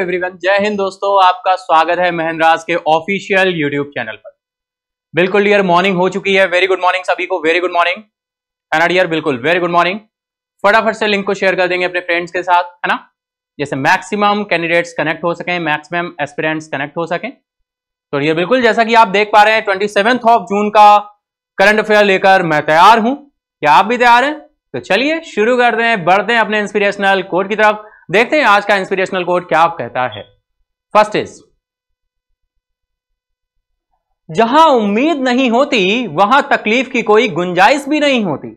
Everyone जय हिंद दोस्तों, आपका स्वागत है महेंद्राज के ऑफिशियल यूट्यूब चैनल पर। बिल्कुल डियर मॉर्निंग हो चुकी है। वेरी गुड मॉर्निंग सभी को। वेरी गुड मॉर्निंग है ना डियर बिल्कुल। वेरी गुड मॉर्निंग फटाफट से लिंक को शेयर कर देंगे अपने फ्रेंड्स के साथ, है ना? जैसे मैक्सिमम कैंडिडेट्स कनेक्ट हो सके मैक्सिमम एस्पिरेंट्स कनेक्ट हो सके। तो डियर बिल्कुल जैसा कि आप देख पा रहे हैं ट्वेंटी ऑफ़ जून का करंट अफेयर लेकर मैं तैयार हूँ। क्या आप भी तैयार हैं? तो चलिए शुरू करते हैं, बढ़ते हैं अपने इंस्पिरेशनल कोड की तरफ़। देखते हैं आज का इंस्पिरेशनल कोड क्या कहता है। फ़र्स्ट इज़ जहाँ उम्मीद नहीं होती, वहाँ तकलीफ़ की कोई गुंजाइश भी नहीं होती।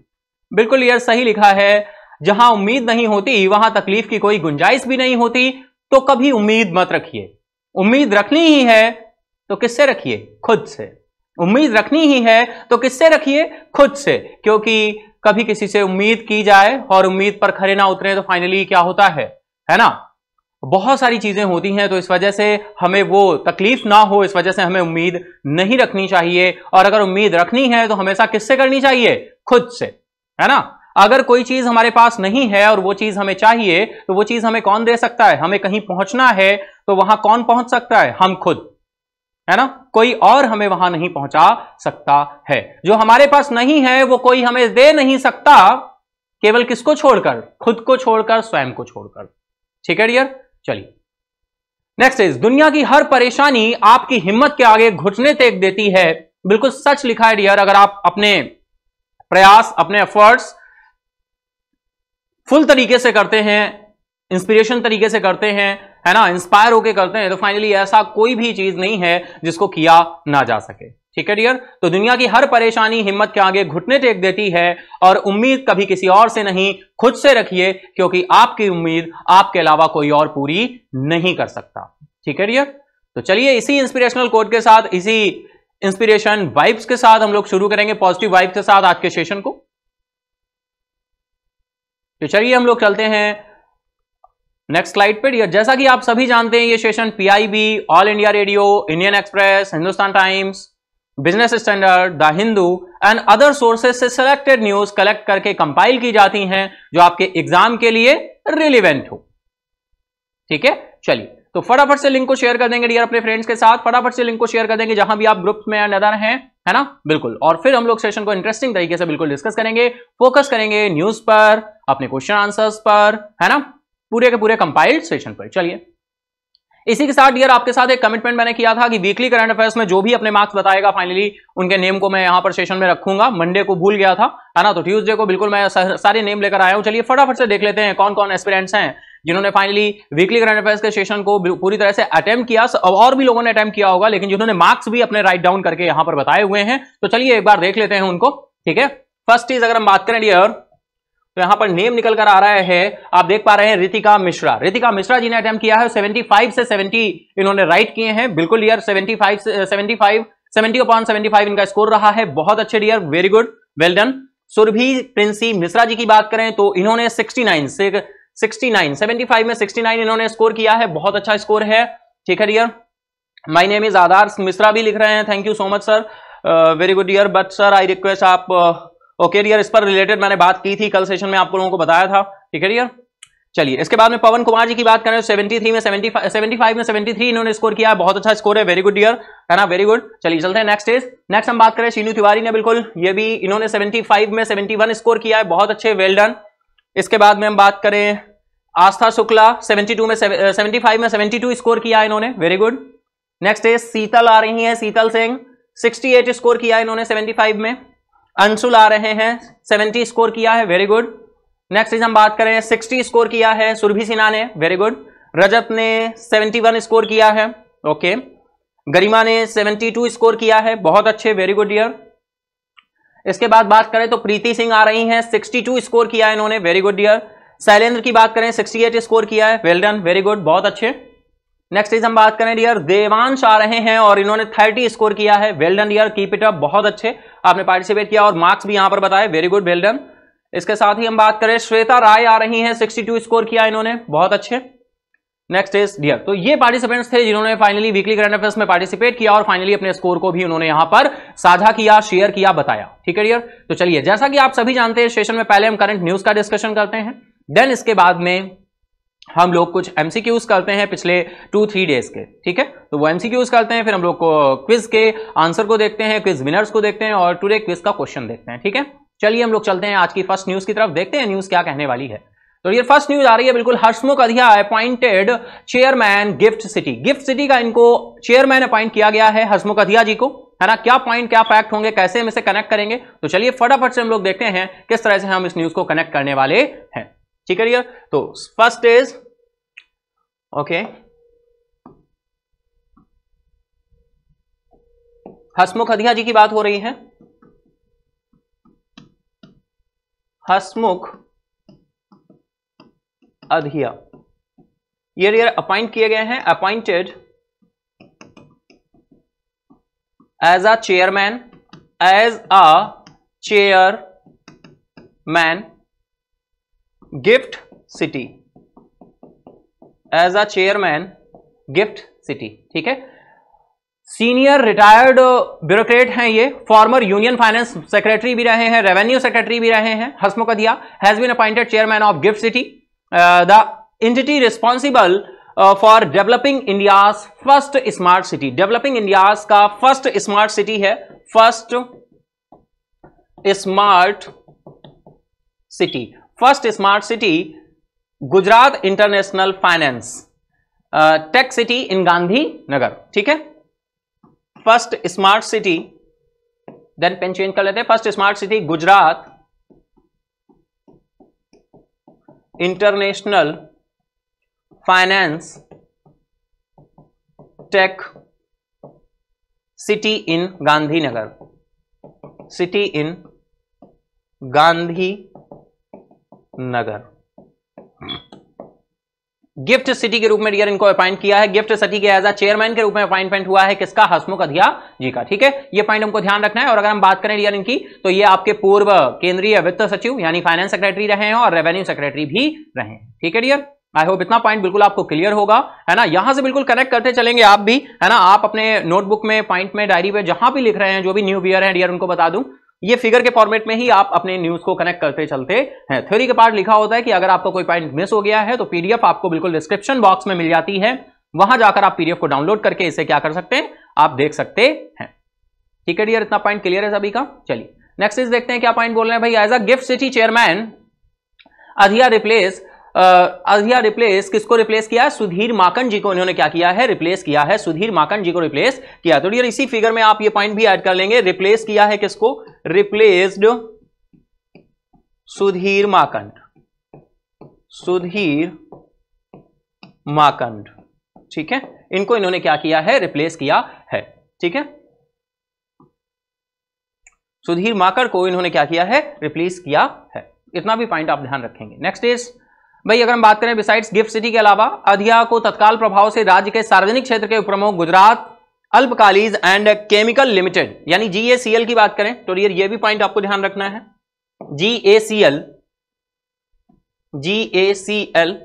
बिल्कुल यह सही लिखा है, जहाँ उम्मीद नहीं होती, वहाँ तकलीफ़ की कोई गुंजाइश भी नहीं होती तो कभी उम्मीद मत रखिए। उम्मीद रखनी ही है तो किससे रखिए? खुद से। उम्मीद रखनी ही है तो किससे रखिए? खुद से। क्योंकि कभी किसी से उम्मीद की जाए और उम्मीद पर खड़े ना उतरे तो फाइनली क्या होता है? है ना? बहुत सारी चीज़ें होती हैं तो इस वजह से हमें वो तकलीफ़ ना हो, इस वजह से हमें उम्मीद नहीं रखनी चाहिए। और अगर उम्मीद रखनी है तो हमेशा किससे करनी चाहिए? खुद से, है ना? अगर कोई चीज़ हमारे पास नहीं है और वो चीज़ हमें चाहिए तो वो चीज़ हमें कौन दे सकता है? हमें कहीं पहुँचना है तो वहाँ कौन पहुँच सकता है? हम खुद, है ना? कोई और हमें वहाँ नहीं पहुँचा सकता है। जो हमारे पास नहीं है, वो कोई हमें दे नहीं सकता, केवल किसको छोड़कर? खुद को छोड़कर, स्वयं को छोड़कर। ठीक है डियर चलिए। नेक्स्ट इज़ दुनिया की हर परेशानी आपकी हिम्मत के आगे घुटने टेक देती है। बिल्कुल सच लिखा है डियर अगर आप अपने प्रयास, अपने एफर्ट्स फुल तरीके से करते हैं इंस्पिरेशन तरीके से करते हैं, है ना इंस्पायर होके करते हैं तो फाइनली ऐसा कोई भी चीज़ नहीं है जिसको किया ना जा सके। ठीक है डियर तो दुनिया की हर परेशानी हिम्मत के आगे घुटने टेक देती है और उम्मीद कभी किसी और से नहीं, खुद से रखिए, क्योंकि आपकी उम्मीद आपके अलावा कोई और पूरी नहीं कर सकता। ठीक है डियर तो चलिए इसी इंस्पिरेशनल कोड के साथ, इसी इंस्पिरेशन वाइब्स के साथ हम लोग शुरू करेंगे पॉजिटिव वाइब्स के साथ आज के सेशन को। तो चलिए हम लोग चलते हैं नेक्स्ट स्लाइड पे डियर जैसा कि आप सभी जानते हैं, ये session PIB All India Radio Indian Express Hindustan Times Business Standard The Hindu and other sources से सिलेक्टेड न्यूज़ कलेक्ट करके कंपाइल की जाती हैं, जो आपके एग्ज़ाम के लिए रिलीवेंट हो। ठीक है? चलिए तो फटाफट से लिंक को शेयर कर देंगे डियर अपने फ्रेंड्स के साथ। फटाफट से लिंक को शेयर कर देंगे जहाँ भी आप ग्रुप में नज़र हैं, है ना? बिल्कुल। और फिर हम लोग सेशन को इंटरेस्टिंग तरीके से बिल्कुल डिस्कस करेंगे फोकस करेंगे न्यूज़ पर, अपने क्वेश्चन आंसर्स पर, है ना? पूरे के पूरे कंपाइल्ड सेशन पर। चलिए। इसी के साथ डियर आपके साथ एक कमिटमेंट मैंने किया था कि वीकली करंट अफेयर्स में जो भी अपने मार्क्स बताएगा फाइनली उनके नेम को मैं यहाँ पर सेशन में रखूँगा। मंडे को भूल गया था, है ना? तो ट्यूसडे को बिल्कुल मैं सारे नेम लेकर आया हूँ। चलिए, फटाफट से देख लेते हैं कौन कौन एस्पिरेंट्स हैं जिन्होंने फाइनली वीकली करंट अफेयर्स के सेशन को पूरी तरह से अटेम्प्ट किया। और भी लोगों ने अटेम्प्ट किया होगा, लेकिन जिन्होंने मार्क्स भी अपने राइट डाउन करके यहाँ पर बताए हुए हैं। तो चलिए एक बार देख लेते हैं उनको, ठीक है? फ़र्स्ट चीज़ अगर हम बात करें डियर तो यहाँ पर नेम निकल कर आ रहा है आप देख पा रहे हैं रितिका मिश्रा। रितिका मिश्रा जी ने अटेम्प्ट किया है 75 से 70 इन्होंने राइट किए हैं। बिल्कुल डियर 75 से 75 70 अपॉन 75 इनका स्कोर रहा है। बहुत अच्छे dear very good well done Surabhi Princy Mishra ji की बात करें तो इन्होंने 69 से 69 75 में 69 इन्होंने स्कोर किया है। बहुत अच्छा स्कोर है। ठीक है dear my name is Aadhaar Mishra भी लिख रहे हैं। Thank you so much sir very good dear but sir I request आप uh, ओके डियर इस पर रिलेटेड मैंने बात की थी, कल सेशन में आपको लोगों को बताया था। ठीक है डियर चलिए, इसके बाद में पवन कुमार जी की बात करें 73 में 75 75 में 73 इन्होंने स्कोर किया, बहुत अच्छा स्कोर है वेरी गुड डियर है ना वेरी गुड चलिए, चलते हैं नेक्स्ट इज़ नेक्स्ट हम बात करें शीनू तिवारी ने, बिल्कुल, ये भी इन्होंने 75 में 71 स्कोर किया है, बहुत अच्छे वेल डन इसके बाद में हम बात करें, आस्था शुक्ला 72 में 75 में 72 स्कोर किया है इन्होंने very good next is Sheetal आ रही है शीतल सिंह 68 स्कोर किया है इन्होंने 75 में। अंशुल आ रहे हैं। सेवेंटी स्कोर किया है वेरी गुड नेक्स्ट इज़ हम बात करें, सिक्सटी स्कोर किया है सुरभि सिन्हा ने वेरी गुड रजत ने सेवेंटी वन स्कोर किया है ओके गरिमा ने सेवेंटी टू स्कोर किया है, बहुत अच्छे वेरी गुड डियर इसके बाद बात करें तो प्रीति सिंह आ रही हैं, सिक्सटी टू स्कोर किया है इन्होंने वेरी गुड डियर शैलेंद्र की बात करें, सिक्सटी एट स्कोर किया है वेल डन वेरी गुड बहुत अच्छे. नेक्स्ट इज़ हम बात करें डियर देवांश आ रहे हैं और इन्होंने थर्टी स्कोर किया है well done dear keep it up बहुत अच्छे. आपने पार्टिसिपेट किया और मार्क्स भी यहाँ पर बताए। वेरी गुड वेल डन इसके साथ ही हम बात करें, श्वेता राय आ रही हैं 62 स्कोर किया इन्होंने। बहुत अच्छे। नेक्स्ट इज़ डियर तो ये पार्टिसिपेंट्स थे जिन्होंने फाइनली वीकली करंट अफेयर्स में पार्टिसिपेट किया और फाइनली अपने स्कोर को भी उन्होंने यहाँ पर साझा किया शेयर किया, बताया। ठीक है डियर तो चलिए, जैसा कि आप सभी जानते हैं सेशन में पहले हम करंट न्यूज़ का डिस्कशन करते हैं। देन इसके बाद में हम लोग कुछ एमसीक्यूज करते हैं पिछले टू थ्री डेज़ के, ठीक है? तो वो एमसीक्यूज करते हैं, फिर हम लोग को क्विज के आंसर को देखते हैं क्विज विनर्स को देखते हैं और टुडे क्विज का क्वेश्चन देखते हैं, ठीक है? चलिए हम लोग चलते हैं आज की फ़र्स्ट न्यूज़ की तरफ़, देखते हैं न्यूज़ क्या कहने वाली है। तो ये फ़र्स्ट न्यूज़ आ रही है बिल्कुल Hasmukh Adhia appointed chairman GIFT City GIFT City का इनको चेयरमैन अपॉइंट किया गया है हर्षमुख अधिया जी को, है ना? क्या पॉइंट क्या फैक्ट होंगे, कैसे हम इसे कनेक्ट करेंगे? तो चलिए फटाफट से हम लोग देखते हैं किस तरह से हम इस न्यूज़ को कनेक्ट करने वाले हैं। ठीक है तो फ़र्स्ट इज़ ओके हसमुख अधिया जी की बात हो रही है। हसमुख अधिया। ये रियर अपॉइंट किए गए हैं। Appointed as a chairman as a chairman GIFT City. As a chairman GIFT City, ठीक है? सीनियर रिटायर्ड ब्यूरोक्रेट हैं ये फॉर्मर यूनियन फाइनेंस सेक्रेटरी भी रहे हैं रेवेन्यू सेक्रेटरी भी रहे हैं Hasmukh Adhia has been appointed chairman of GIFT City the entity responsible for developing India first smart city developing India का फ़र्स्ट स्मार्ट सिटी है first smart city first smart city Gujarat International Finance Tec City in Gandhinagar ठीक है? First smart city then pen change कर लेते हैं. First smart city Gujarat International Finance Tec City in Gandhinagar city in Gandhinagar. GIFT City के रूप में dear, इनको appoint किया है। गिफ्ट सिटी के एज अ चेयरमैन के रूप में अपॉइंटमेंट हुआ है किसका? हसमुख अधिया जी का, ठीक है? ये पॉइंट हमको ध्यान रखना है और अगर हम बात करें डियर इनकी तो ये आपके पूर्व केंद्रीय वित्त सचिव यानी फाइनेंस सेक्रेटरी रहे हैं और रेवेन्यू सेक्रेटरी भी रहे हैं, ठीक है डियर? आई होप इतना पॉइंट बिल्कुल आपको क्लियर होगा, है ना? यहाँ से बिल्कुल कनेक्ट करते चलेंगे आप भी, है ना? आप अपने नोटबुक में पॉइंट में डायरी पे जहाँ भी लिख रहे हैं, जो भी न्यू बियर है, डियर, उनको बता दूँ। ये फिगर के फॉर्मेट में ही आप अपने न्यूज़ को कनेक्ट करते चलते हैं। थ्योरी के पार्ट लिखा होता है कि अगर आपको कोई पॉइंट मिस हो गया है तो पीडीएफ आपको बिल्कुल डिस्क्रिप्शन बॉक्स में मिल जाती है। वहाँ जाकर आप पीडीएफ को डाउनलोड करके इसे क्या कर सकते हैं? आप देख सकते हैं। ठीक है डियर इतना पॉइंट क्लियर है सभी का? चलिए नेक्स्ट इज़ देखते हैं क्या पॉइंट बोल रहे हैं। भाई as a GIFT City chairman Adhia replace Adhia replace किसको रिप्लेस किया है? सुधीर माकन जी को इन्होंने क्या किया है? रिप्लेस किया है। सुधीर माकन जी को रिप्लेस किया। तो डियर इसी फिगर में आप ये पॉइंट भी ऐड कर लेंगे। रिप्लेस किया है किसको? रिप्लेस्ड सुधीर माकंड सुधीर माकंड ठीक है? इनको इन्होंने क्या किया है? रिप्लेस किया है। ठीक है? सुधीर माकर को इन्होंने क्या किया है? रिप्लेस किया है। इतना भी पॉइंट आप ध्यान रखेंगे। नेक्स्ट इज़ भाई, अगर हम बात करें बिसाइड्स गिफ्ट सिटी के अलावा अधिया को तत्काल प्रभाव से राज्य के सार्वजनिक क्षेत्र के प्रमुख Gujarat, Alkalis and Chemical Limited यानी जीएसीएल की बात करें तो ये भी पॉइंट आपको ध्यान रखना है। जीएसीएल जीएसीएल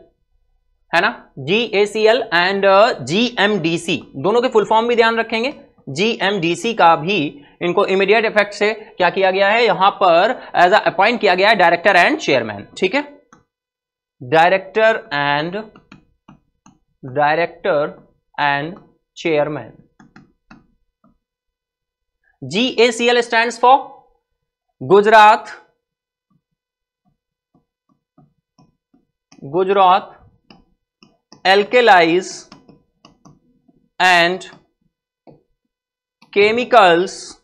है ना? जीएसीएल एंड जीएमडीसी दोनों के फुल फॉर्म भी ध्यान रखेंगे। जीएमडीसी का भी इनको इमीडिएट इफ़ेक्ट से क्या किया गया है? यहाँ पर एज अ अपॉइंट किया गया है डायरेक्टर एंड चेयरमैन ठीक है? director and director and chairman. GACL stands for Gujarat Gujarat Alkalis and Chemicals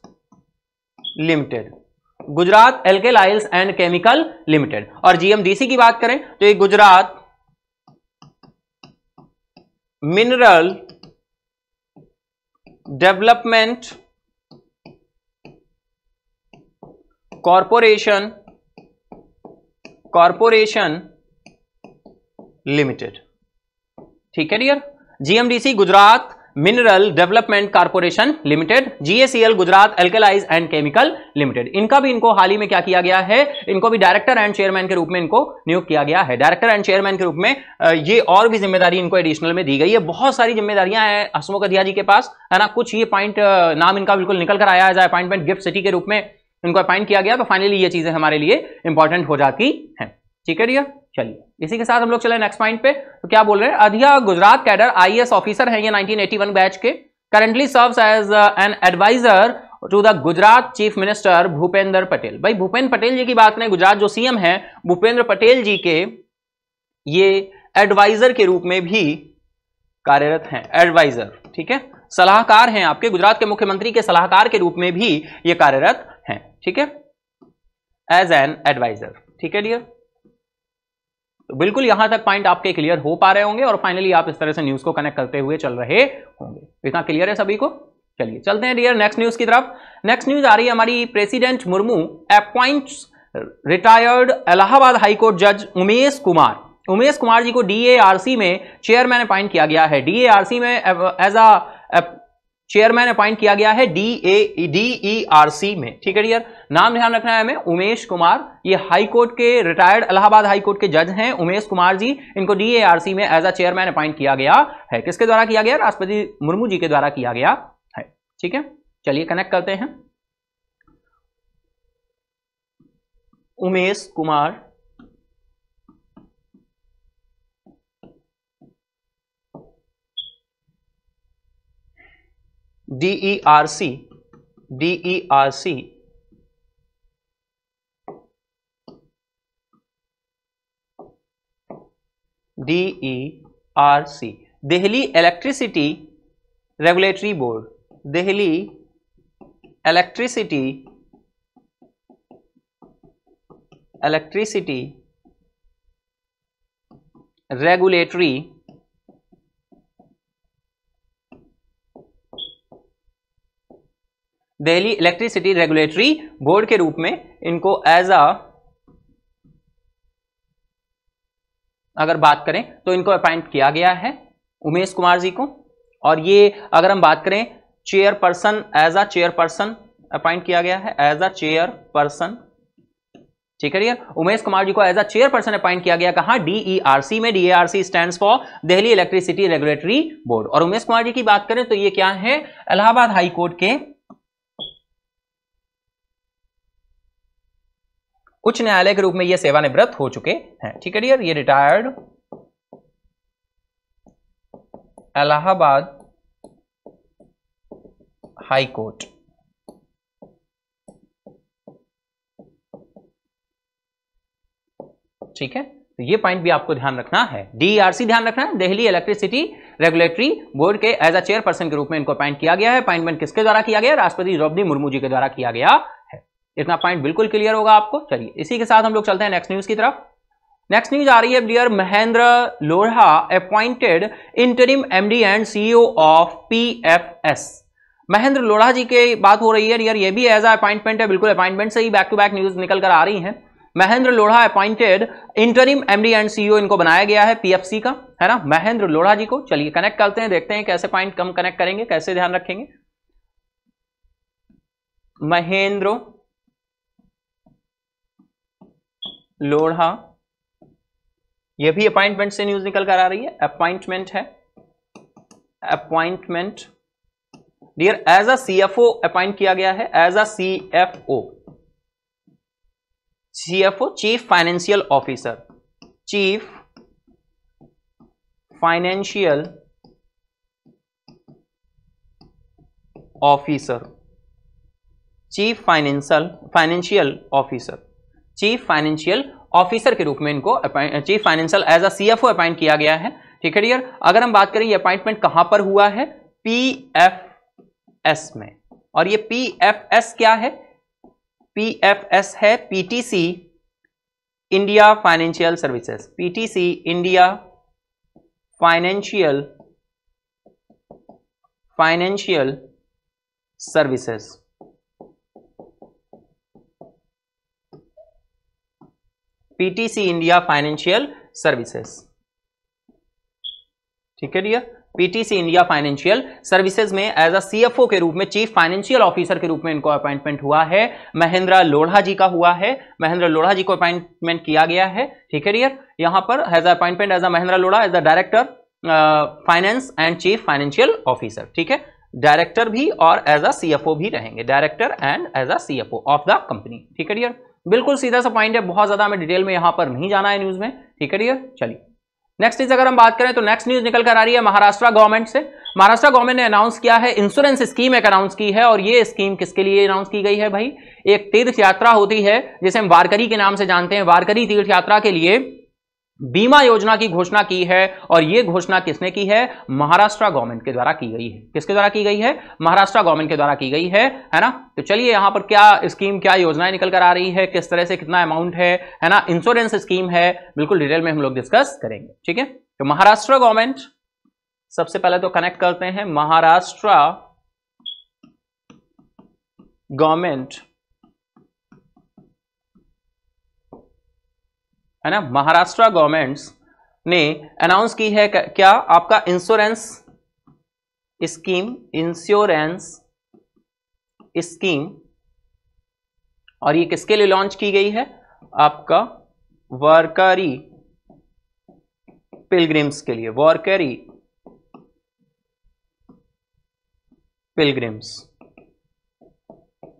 Limited. Gujarat Alkalis and Chemical Limited. और जीएमडीसी की बात करें तो ये Gujarat Mineral Development Corporation Corporation Limited. ठीक है, dear? GMDC Gujarat Mineral Development Corporation Limited GACL Gujarat Alkalis and Chemical Limited इनका भी इनको हाल ही में क्या किया गया है? इनको भी डायरेक्टर एंड चेयरमैन के रूप में इनको नियुक्त किया गया है। डायरेक्टर एंड चेयरमैन के रूप में ये और भी ज़िम्मेदारी इनको एडिशनल में दी गई है। बहुत सारी जिम्मेदारियाँ हैं हसमुख अधिया जी के पास, है ना? कुछ ये पॉइंट नाम इनका बिल्कुल निकल कर आया है। अपॉइंटमेंट गिफ्ट सिटी के रूप में इनको अपॉइंट किया गया तो फाइनली ये चीज़ें हमारे लिए इंपॉर्टेंट हो जाती हैं। ठीक है डियर चलिए। इसी के साथ हम लोग चले नेक्स्ट पॉइंट पे। तो क्या बोल रहे हैं? अधिया गुजरात कैडर आईएएस ऑफिसर है ये 1981 बैच के। Currently serves as an adviser to the Gujarat chief minister Bhupendra Patel bhai, Bhupendra Patel जी की बात करें गुजरात जो सीएम है, भूपेंद्र पटेल जी के ये एडवाइजर के रूप में भी कार्यरत हैं। एडवाइजर ठीक है? सलाहकार हैं आपके। गुजरात के मुख्यमंत्री के सलाहकार के रूप में भी ये कार्यरत हैं, ठीक है? एज एन एडवाइजर ठीक है डियर तो बिल्कुल यहाँ तक पॉइंट आपके क्लियर हो पा रहे होंगे और फाइनली आप इस तरह से न्यूज़ को कनेक्ट करते हुए चल रहे होंगे। इतना क्लियर है सभी को? चलिए, चलते हैं डियर नेक्स्ट न्यूज़ की तरफ़। नेक्स्ट न्यूज़ आ रही है हमारी president Murmu appoints retired Allahabad high court जज उमेश कुमार। उमेश कुमार जी को डीएआरसी में चेयरमैन अपॉइंट किया गया है। डीएआरसी में एज अ चेयरमैन अपॉइंट किया गया है D A D R C में। ठीक है डियर नाम ध्यान रखना है हमें, उमेश कुमार। ये हाई कोर्ट के रिटायर्ड इलाहाबाद हाई कोर्ट के जज हैं। उमेश कुमार जी, इनको डीएआरसी में एज अ चेयरमैन अपॉइंट किया गया है। किसके द्वारा किया गया? राष्ट्रपति मुर्मू जी के द्वारा किया गया है। ठीक है? चलिए कनेक्ट करते हैं। Umesh Kumar. DERC R C Delhi Electricity Regulatory Board Delhi Electricity Electricity Regulatory Delhi Electricity Regulatory Board के रूप में इनको एज अ अगर बात करें तो इनको अपॉइंट किया गया है उमेश कुमार जी को। और ये, अगर हम बात करें chairperson as a chairperson appoint किया गया है एज अ चेयरपर्सन ठीक है उमेश कुमार जी को एज अ चेयरपर्सन अपॉइंट किया गया कहा? डीईआरसी में। DARC stand for Delhi Electricity Regulatory Board और उमेश कुमार जी की बात करें तो ये क्या है? इलाहाबाद हाईकोर्ट के उच्च न्यायालय के रूप में ये सेवानिवृत्त हो चुके हैं। ठीक है डियर ये रिटायर्ड इलाहाबाद हाई कोर्ट ठीक है? तो ये पॉइंट भी आपको ध्यान रखना है। डीआरसी ध्यान रखना है। दिल्ली इलेक्ट्रिसिटी रेगुलेटरी बोर्ड के एज अ चेयरपर्सन के रूप में इनको अपॉइंट किया गया है। अपॉइंटमेंट किसके द्वारा किया गया? राष्ट्रपति द्रौपदी मुर्मू जी के द्वारा किया गया। इतना पॉइंट बिल्कुल क्लियर होगा आपको। चलिए, इसी के साथ हम लोग चलते हैं नेक्स्ट न्यूज़ की तरफ़। नेक्स्ट न्यूज़ आ रही है dear Mahendra Lodha appointed interim MD and CEO of PFS Mahendra Lodha ji की बात हो रही है डियर ये भी एज अपॉइंटमेंट है, बिल्कुल अपॉइंटमेंट से ही बैक टू बैक न्यूज़ निकल कर आ रही है। Mahendra Lodha appointed interim MD and CEO इनको बनाया गया है पीएफसी का, है ना? महेंद्र लोढ़ा जी को। चलिए कनेक्ट करते हैं, देखते हैं कैसे पॉइंट कम कनेक्ट करेंगे, कैसे ध्यान रखेंगे। महेंद्र लोढ़ा। ये भी अपॉइंटमेंट से न्यूज़ निकल कर आ रही है। अपॉइंटमेंट है। Appointment dear as a C CFO appoint किया गया है। As a CFO CFO chief financial officer chief financial officer chief financial financial officer chief financial officer के रूप में इनको chief financial as a CFO appoint किया गया है। ठीक है, डियर? अगर हम बात करें, ये अपॉइंटमेंट कहाँ पर हुआ है? पीएफएस में। और ये पीएफएस क्या है? पीएफएस है PTC India Financial Services PTC India Financial Financial Services PTC India Financial Services ठीक है dear PTC India Financial Services में एज अ सीएफओ के रूप में चीफ फाइनेंशियल ऑफिसर के रूप में इनको अपॉइंटमेंट हुआ है। महेंद्र लोढ़ा जी का हुआ है। महेंद्र लोढ़ा जी को अपॉइंटमेंट किया गया है। ठीक है डियर यहाँ पर has appointment as a Mahendra Lodha as a director finance and chief financial officer ठीक है? डायरेक्टर भी और एज अ सीएफओ भी रहेंगे। Director and as a CFO of the company ठीक है डियर बिल्कुल सीधा सा पॉइंट है, बहुत ज़्यादा हमें डिटेल में यहाँ पर नहीं जाना है न्यूज़ में। ठीक है डियर चलिए। नेक्स्ट चीज़ अगर हम बात करें तो नेक्स्ट न्यूज़ निकल कर आ रही है महाराष्ट्र गवर्नमेंट से। महाराष्ट्र गवर्नमेंट ने अनाउंस किया है इंश्योरेंस स्कीम एक अनाउंस की है और ये स्कीम किसके लिए अनाउंस की गई है भाई? एक तीर्थ यात्रा होती है, जिसे हम वारकरी के नाम से जानते हैं। वारकरी तीर्थ यात्रा के लिए बीमा योजना की घोषणा की है और यह घोषणा किसने की है? महाराष्ट्र गवर्नमेंट के द्वारा की गई है। किसके द्वारा की गई है? महाराष्ट्र गवर्नमेंट के द्वारा की गई है है ना? तो चलिए यहाँ पर क्या स्कीम, क्या योजनाएँ निकल कर आ रही है? किस तरह से कितना अमाउंट है है ना? इंश्योरेंस स्कीम है, बिल्कुल डिटेल में हम लोग डिस्कस करेंगे, ठीक है? तो महाराष्ट्र गवर्नमेंट, सबसे पहले तो कनेक्ट करते हैं। महाराष्ट्र गवर्नमेंट है ना? महाराष्ट्र गवर्नमेंट्स ने अनाउंस की है क्या? आपका इंश्योरेंस स्कीम इंश्योरेंस स्कीम और ये किसके लिए लॉन्च की गई है? आपका वर्करी पिलग्रिम्स के लिए वर्करी पिलग्रिम्स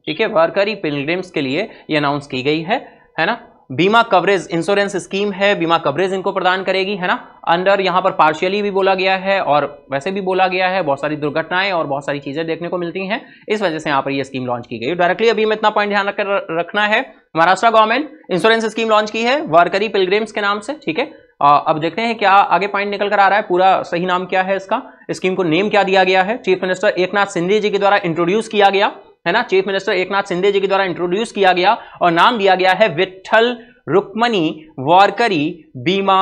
ठीक है? वर्करी पिलग्रिम्स के लिए ये अनाउंस की गई है है ना? बीमा कवरेज इंश्योरेंस स्कीम है, बीमा कवरेज इनको प्रदान करेगी, है ना? अंडर यहाँ पर पार्शियली भी बोला गया है और वैसे भी बोला गया है, बहुत सारी दुर्घटनाएँ और बहुत सारी चीज़ें देखने को मिलती हैं। इस वजह से यहाँ पर ये स्कीम लॉन्च की गई डायरेक्टली अभी में इतना पॉइंट ध्यान रखकर रखना है। Maharashtra government insurance scheme launch की है वारकरी पिलग्रिम्स के नाम से, ठीक है? अब देखते हैं क्या आगे पॉइंट निकल कर आ रहा है, पूरा सही नाम क्या है इसका? स्कीम को नेम क्या दिया गया है? चीफ मिनिस्टर एकनाथ सिंधे जी के द्वारा इंट्रोड्यूस किया गया। है ना? चीफ मिनिस्टर एकनाथ सिंधे जी के द्वारा इंट्रोड्यूस किया गया और नाम दिया गया है विठल रुक्मणी वारकरी बीमा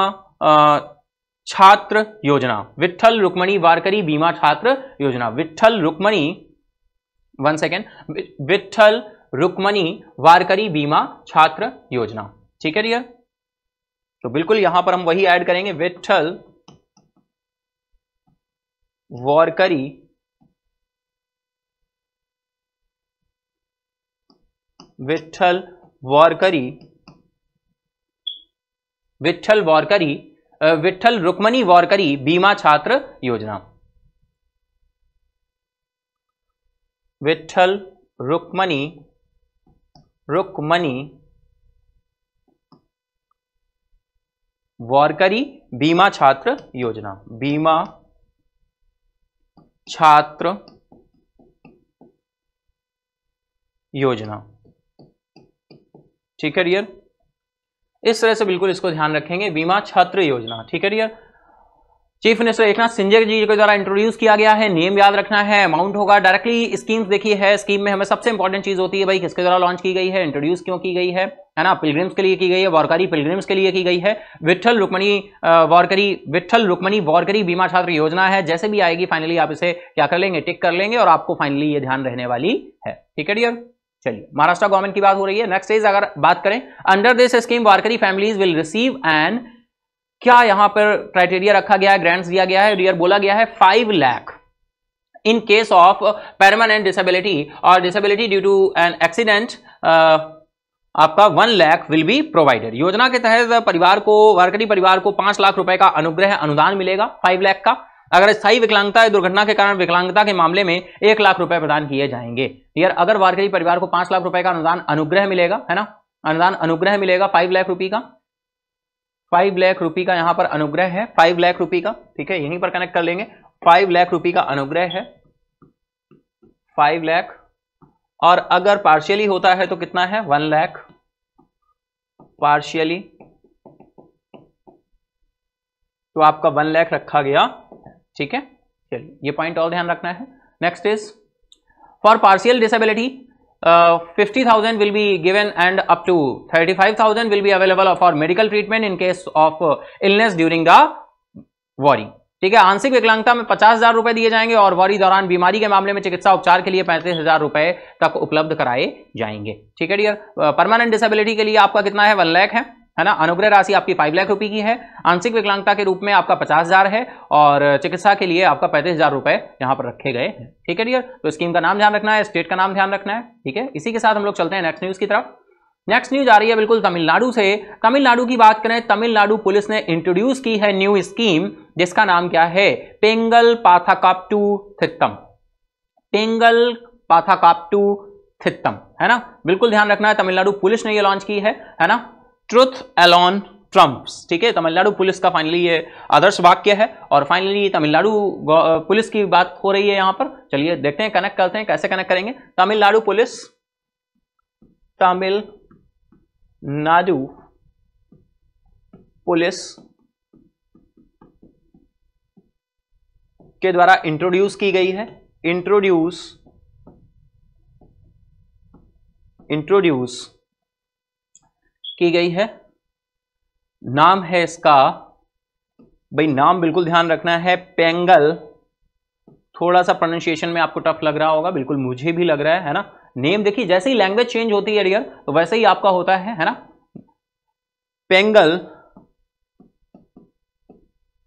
छात्र योजना। विठल रुक्मणी वारकरी बीमा छात्र योजना। विठल रुक्मणी वन सेकेंड विठल रुक्मणी वारकरी बीमा छात्र योजना। ठीक है डियर तो बिल्कुल यहाँ पर हम वही ऐड करेंगे। विठल वारकरी विठल वारकरी विठल वारकरी विठल रुक्मणी वारकरी बीमा छात्र योजना। विठल रुक्मणी रुक्मणी वारकरी बीमा छात्र योजना। बीमा छात्र योजना। ठीक है डियर इस तरह से बिल्कुल इसको ध्यान रखेंगे। बीमा छात्र योजना, ठीक है dear chief minister Eknath Shinde ji के द्वारा इंट्रोड्यूस किया गया है। नेम याद रखना है। अमाउंट होगा डायरेक्टली स्कीम्स देखी है। स्कीम में हमें सबसे इंपॉर्टेंट चीज़ होती है भाई, किसके द्वारा लॉन्च की गई है? इंट्रोड्यूस क्यों की गई है? है ना? पिलग्रिम्स के लिए की गई है वॉरकारी पिलग्रिम्स के लिए की गई है। विठल रुकमणी वॉरकरी विठल रुकमणी वॉरकरी बीमा छात्र योजना है। जैसे भी आएगी फाइनली आप इसे क्या कर लेंगे? टिक कर लेंगे और आपको फाइनली ये ध्यान रहने वाली है। ठीक है डियर चलिए, महाराष्ट्र गवर्नमेंट की बात हो रही है। नेक्स्ट इज़ अगर बात करें under this scheme Warkari families will receive and क्या यहाँ पर क्राइटेरिया रखा गया है ग्रांट्स दिया गया है डियर बोला गया है five lakh in case of permanent disability और disability due to an accident आपका one lakh will be provided योजना के तहत परिवार को वारकरी परिवार को पाँच लाख रुपए का अनुग्रह, अनुदान मिलेगा फाइव लाख का। अगर स्थायी विकलांगता या दुर्घटना के कारण विकलांगता के मामले में एक लाख रुपए प्रदान किए जाएँगे। यार, अगर वारकरी परिवार को पाँच लाख रुपए का अनुदान अनुग्रह मिलेगा, है ना? अनुदान अनुग्रह मिलेगा फाइव लाख रुपये का। फाइव लाख रुपये का यहाँ पर अनुग्रह है फाइव लाख रुपये का, ठीक है? यहीं पर कनेक्ट कर लेंगे। फाइव लाख रुपये का अनुग्रह है। फाइव लाख, और अगर पार्शियली होता है तो कितना है? वन लाख। पार्शियली तो आपका वन लाख रखा गया। ठीक है? चलिए, ये पॉइंट और ध्यान रखना है। Next is for partial disability fifty thousand will be given and up to thirty five thousand will be available for medical treatment in case of illness during the Wari ठीक है? आंशिक विकलांगता में पचास हज़ार रुपए दिए जाएँगे और वॉरी दौरान बीमारी के मामले में चिकित्सा उपचार के लिए पैंतीस हज़ार रुपए तक उपलब्ध कराए जाएँगे। ठीक है डियर परमानेंट डिसेबिलिटी के लिए आपका कितना है? वन लैख है। है ना? अनुग्रह राशि आपकी फाइव लाख रुपए की है। आंशिक विकलांगता के रूप में आपका पचास हज़ार है और चिकित्सा के लिए आपका पैंतीस हज़ार रुपए यहाँ पर रखे गए हैं। ठीक है डियर तो स्कीम का नाम ध्यान रखना है स्टेट का नाम ध्यान रखना है। ठीक है? इसी के साथ हम लोग चलते हैं नेक्स्ट न्यूज़ की तरफ़। नेक्स्ट न्यूज़ आ रही है बिल्कुल तमिलनाडु से। तमिलनाडु की बात करें, तमिलनाडु पुलिस ने इंट्रोड्यूस की है न्यू स्कीम जिसका नाम क्या है? पेंगल पाथाकाप्टू थित्तम पेंगल पाथाकाप्टू थित्तम है ना? बिल्कुल ध्यान रखना है, तमिलनाडु पुलिस ने ये लॉन्च की है। है ना? ट्रुथ एलॉन ट्रम्प्स ठीक है? तमिलनाडु पुलिस का फाइनली ये आदर्श वाक्य है और फाइनली तमिलनाडु पुलिस की बात हो रही है यहाँ पर। चलिए देखते हैं कनेक्ट करते हैं, कैसे कनेक्ट करेंगे। तमिलनाडु पुलिस तमिलनाडु पुलिस के द्वारा इंट्रोड्यूस की गई है। इंट्रोड्यूस इंट्रोड्यूस की गई है। नाम है इसका, भाई नाम बिल्कुल ध्यान रखना है, पेंगल। थोड़ा सा प्रोनाउंसिएशन में आपको टफ लग रहा होगा, बिल्कुल मुझे भी लग रहा है है ना? नेम देखिए, जैसे ही लैंग्वेज चेंज होती है डियर तो वैसे ही आपका होता है है ना? पेंगल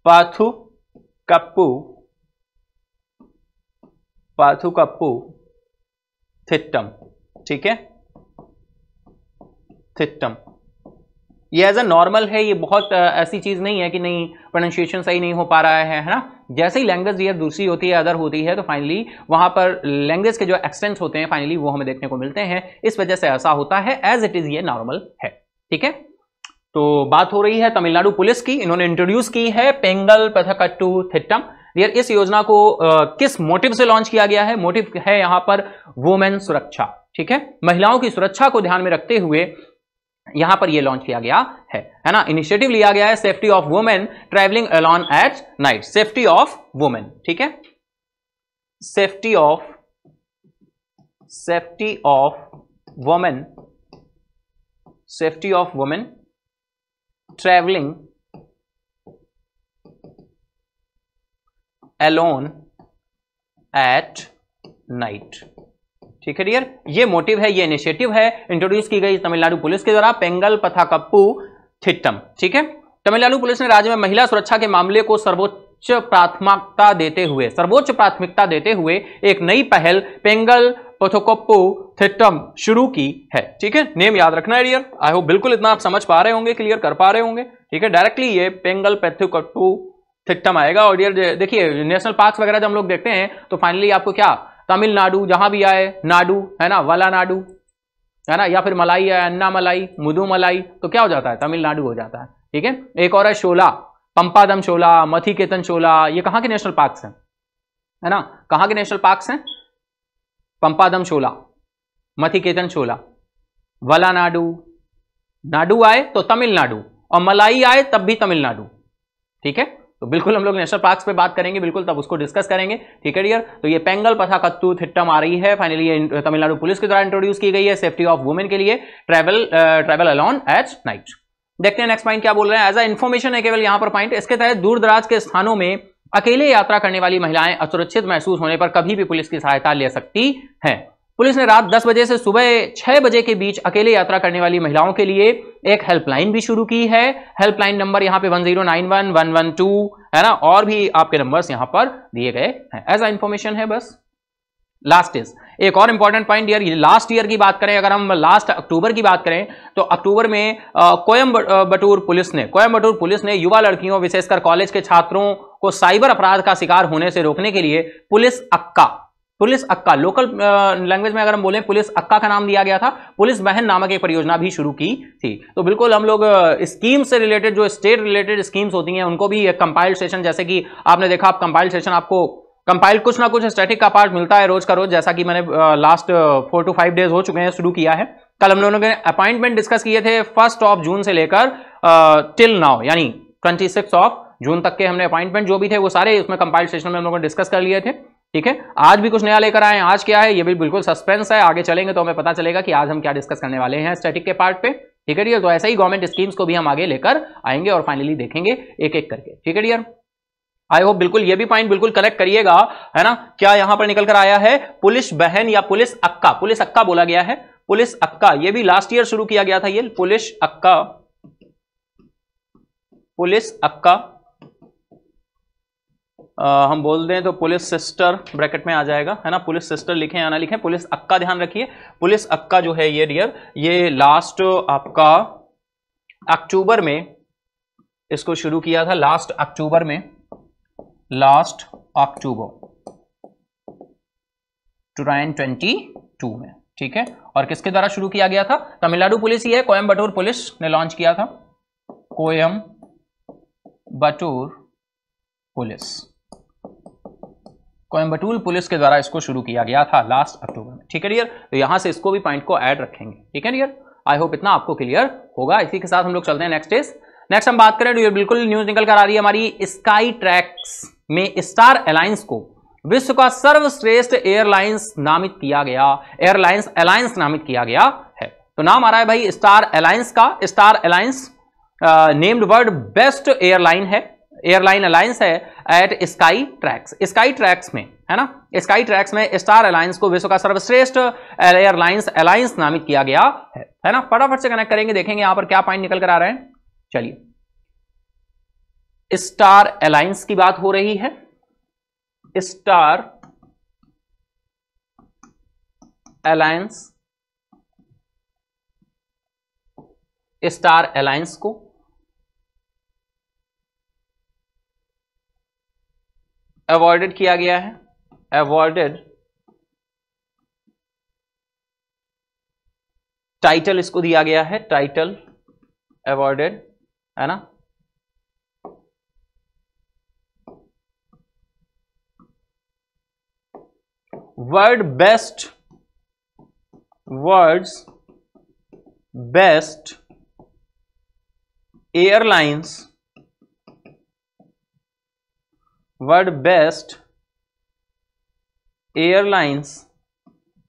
पाथु कप्पू पाथु कप्पू थिट्टम ठीक है? थिट्टम ये एज अ नॉर्मल है ये बहुत ऐसी चीज़ नहीं है कि नहीं प्रोनाउंसिएशन सही नहीं हो पा रहा है है ना? जैसे ही लैंग्वेज ये दूसरी होती है अदर होती है तो फाइनली वहाँ पर लैंग्वेज के जो एक्सटेंट्स होते हैं फाइनली वो हमें देखने को मिलते हैं। इस वजह से ऐसा होता है एज इट इज़ ये नॉर्मल है ठीक है? तो बात हो रही है तमिलनाडु पुलिस की इन्होंने इंट्रोड्यूस की है पेंगल पथकट्टू थिट्टम यार इस योजना को आ, किस मोटिव से लॉन्च किया गया है? मोटिव है यहाँ पर वुमेन सुरक्षा ठीक है? महिलाओं की सुरक्षा को ध्यान में रखते हुए यहाँ पर यह लॉन्च किया गया है है ना? इनिशिएटिव लिया गया है safety of women travelling alone at night safety of women ठीक है? Safety of safety of women safety of women travelling alone at night ठीक है डियर ये मोटिव है, ये इनिशिएटिव है इंट्रोड्यूस की गई तमिलनाडु पुलिस के द्वारा पेंगल पथाकप्पू थिट्टम, ठीक है? तमिलनाडु पुलिस ने राज्य में महिला सुरक्षा के मामले को सर्वोच्च प्राथमिकता देते हुए, सर्वोच्च प्राथमिकता देते हुए एक नई पहल पेंगल पथोकप्पू थिट्टम शुरू की है, ठीक है? नेम याद रखना है डियर आई होप बिल्कुल इतना आप समझ पा रहे होंगे क्लियर कर पा रहे होंगे, ठीक है? डायरेक्टली ये पेंगल पेथोकप्पू थिट्टम आएगा और डियर देखिए नेशनल पार्क वगैरह जब हम लोग देखते हैं तो फाइनली आपको क्या तमिलनाडु, जहाँ भी आए, नाडु, है ना वाला नाडु है ना, या फिर मलाई है अन्ना मलाई, मुदु मलाई तो क्या हो जाता है? तमिलनाडु हो जाता है, ठीक है? एक और है शोला पंपादम शोला, मथीकेतन शोला, ये कहाँ के नेशनल पार्क हैं? है ना, कहाँ के नेशनल पार्क हैं? पंपादम शोला, मथीकेतन शोला वला नाडु नाडु आए तो तमिलनाडु, और मलाई आए तब भी तमिलनाडु, ठीक है? तो बिल्कुल हम लोग नेशनल पार्क्स पे बात करेंगे, बिल्कुल तब उसको डिस्कस करेंगे। ठीक है डियर तो ये पेंगल पथा कत्तू थिट्टम आ रही है। फाइनली ये तमिलनाडु पुलिस के द्वारा इंट्रोड्यूस की गई है सेफ्टी ऑफ़ वुमेन के लिए। Travel travel alone at night देखते हैं नेक्स्ट पॉइंट क्या बोल रहे हैं। एज अ इन्फॉर्मेशन है केवल यहाँ पर पॉइंट इसके तहत दूर दराज के स्थानों में अकेले यात्रा करने वाली महिलाएँ असुरक्षित महसूस होने पर कभी भी पुलिस की सहायता ले सकती हैं। पुलिस ने रात 10 बजे से सुबह 6 बजे के बीच अकेले यात्रा करने वाली महिलाओं के लिए एक हेल्पलाइन भी शुरू की है। हेल्पलाइन नंबर यहाँ पे 1091 112 है ना? और भी आपके नंबर्स यहाँ पर दिए गए हैं। ऐसा इंफॉर्मेशन है बस। लास्ट इज़ एक और important point year last year की बात करें, अगर हम लास्ट अक्टूबर की बात करें तो अक्टूबर में कोयम्बटूर पुलिस ने कोयम्बटूर पुलिस ने युवा लड़कियों, विशेषकर कॉलेज के छात्रों को साइबर अपराध का शिकार होने से रोकने के लिए पुलिस अक्का पुलिस अक्का लोकल लैंग्वेज में अगर हम बोलें, पुलिस अक्का का नाम दिया गया था, पुलिस बहन नामक एक परियोजना भी शुरू की थी। तो बिल्कुल हम लोग स्कीम से रिलेटेड जो स्टेट रिलेटेड स्कीम्स होती हैं, उनको भी कंपाइल्ड सेशन जैसे कि आपने देखा, आप कंपाइल्ड सेशन आपको कंपाइल्ड कुछ ना कुछ स्टैटिक का पार्ट मिलता है रोज का रोज, जैसा कि मैंने last four to five days हो चुके हैं, शुरू किया है। कल हम लोगों ने अपॉइंटमेंट डिस्कस किए थे फ़र्स्ट ऑफ़ जून से लेकर टिल नाउ यानी ट्वेंटी सिक्स ऑफ़ जून तक के हमने अपॉइंटमेंट जो भी थे, वो सारे उसमें कंपाइल सेशन में हम लोगों ने डिस्कस कर लिए थे। ठीक है? आज भी कुछ नया लेकर आए आज क्या है? ये भी बिल्कुल सस्पेंस है। आगे चलेंगे तो हमें पता चलेगा कि आज हम क्या डिस्कस करने वाले हैं स्टैटिक के पार्ट पे। ठीक है डियर तो ऐसा ही गवर्नमेंट स्कीम्स को भी हम आगे लेकर आएँगे और फाइनली देखेंगे एक एक करके। ठीक है डियर आई होप बिल्कुल ये भी पॉइंट बिल्कुल कलेक्ट करिएगा, है ना? क्या यहाँ पर निकल कर आया है? पुलिस बहन या पुलिस अक्का? पुलिस अक्का बोला गया है। पुलिस अक्का, ये भी लास्ट ईयर शुरू किया गया था ये। पुलिस अक्का। पुलिस अक्का। आ, हम बोल दें तो पुलिस सिस्टर ब्रैकेट में आ जाएगा है ना? पुलिस सिस्टर लिखें या ना लिखें पुलिस अक्का ध्यान रखिए। पुलिस अक्का जो है ये डियर ये लास्ट आपका अक्टूबर में इसको शुरू किया था लास्ट अक्टूबर में। Last October two twenty two में ठीक है? और किसके द्वारा शुरू किया गया था? तमिलनाडु पुलिस ही है कोयम्बटूर पुलिस ने लॉन्च किया था। Coimbatore police. Coimbatore police के द्वारा इसको शुरू किया गया था लास्ट अक्टूबर में। ठीक है डियर तो यहाँ से इसको भी पॉइंट को ऐड रखेंगे। ठीक है डियर आई होप इतना आपको क्लियर होगा। इसी के साथ हम लोग चलते हैं नेक्स्ट डेज़ नेक्स्ट हम बात करें डियर बिल्कुल न्यूज़ निकल कर आ रही है हमारी स्काई ट्रैक्स में स्टार अलायंस को। विश्व का सर्वश्रेष्ठ एयरलाइंस नामित किया गया एयरलाइंस अलायंस नामित किया गया है। तो नाम आ रहा है भाई स्टार अलायंस का। Star Alliance named world best airline है। एयरलाइन अलायंस है at Skytrax. Skytrax में, है ना? स्काई ट्रैक्स में स्टार अलायंस को विश्व का सर्वश्रेष्ठ एयरलाइंस अलायंस नामित किया गया है है ना? फटाफट से कनेक्ट करेंगे, देखेंगे यहाँ पर क्या पॉइंट निकल कर आ रहे हैं। चलिए। स्टार अलायंस की बात हो रही है। स्टार अलायंस स्टार अलायंस को अवॉर्डेड किया गया है। अवॉर्डेड टाइटल इसको दिया गया है। टाइटल अवॉर्डेड है ना? World best world's best airlines world best airlines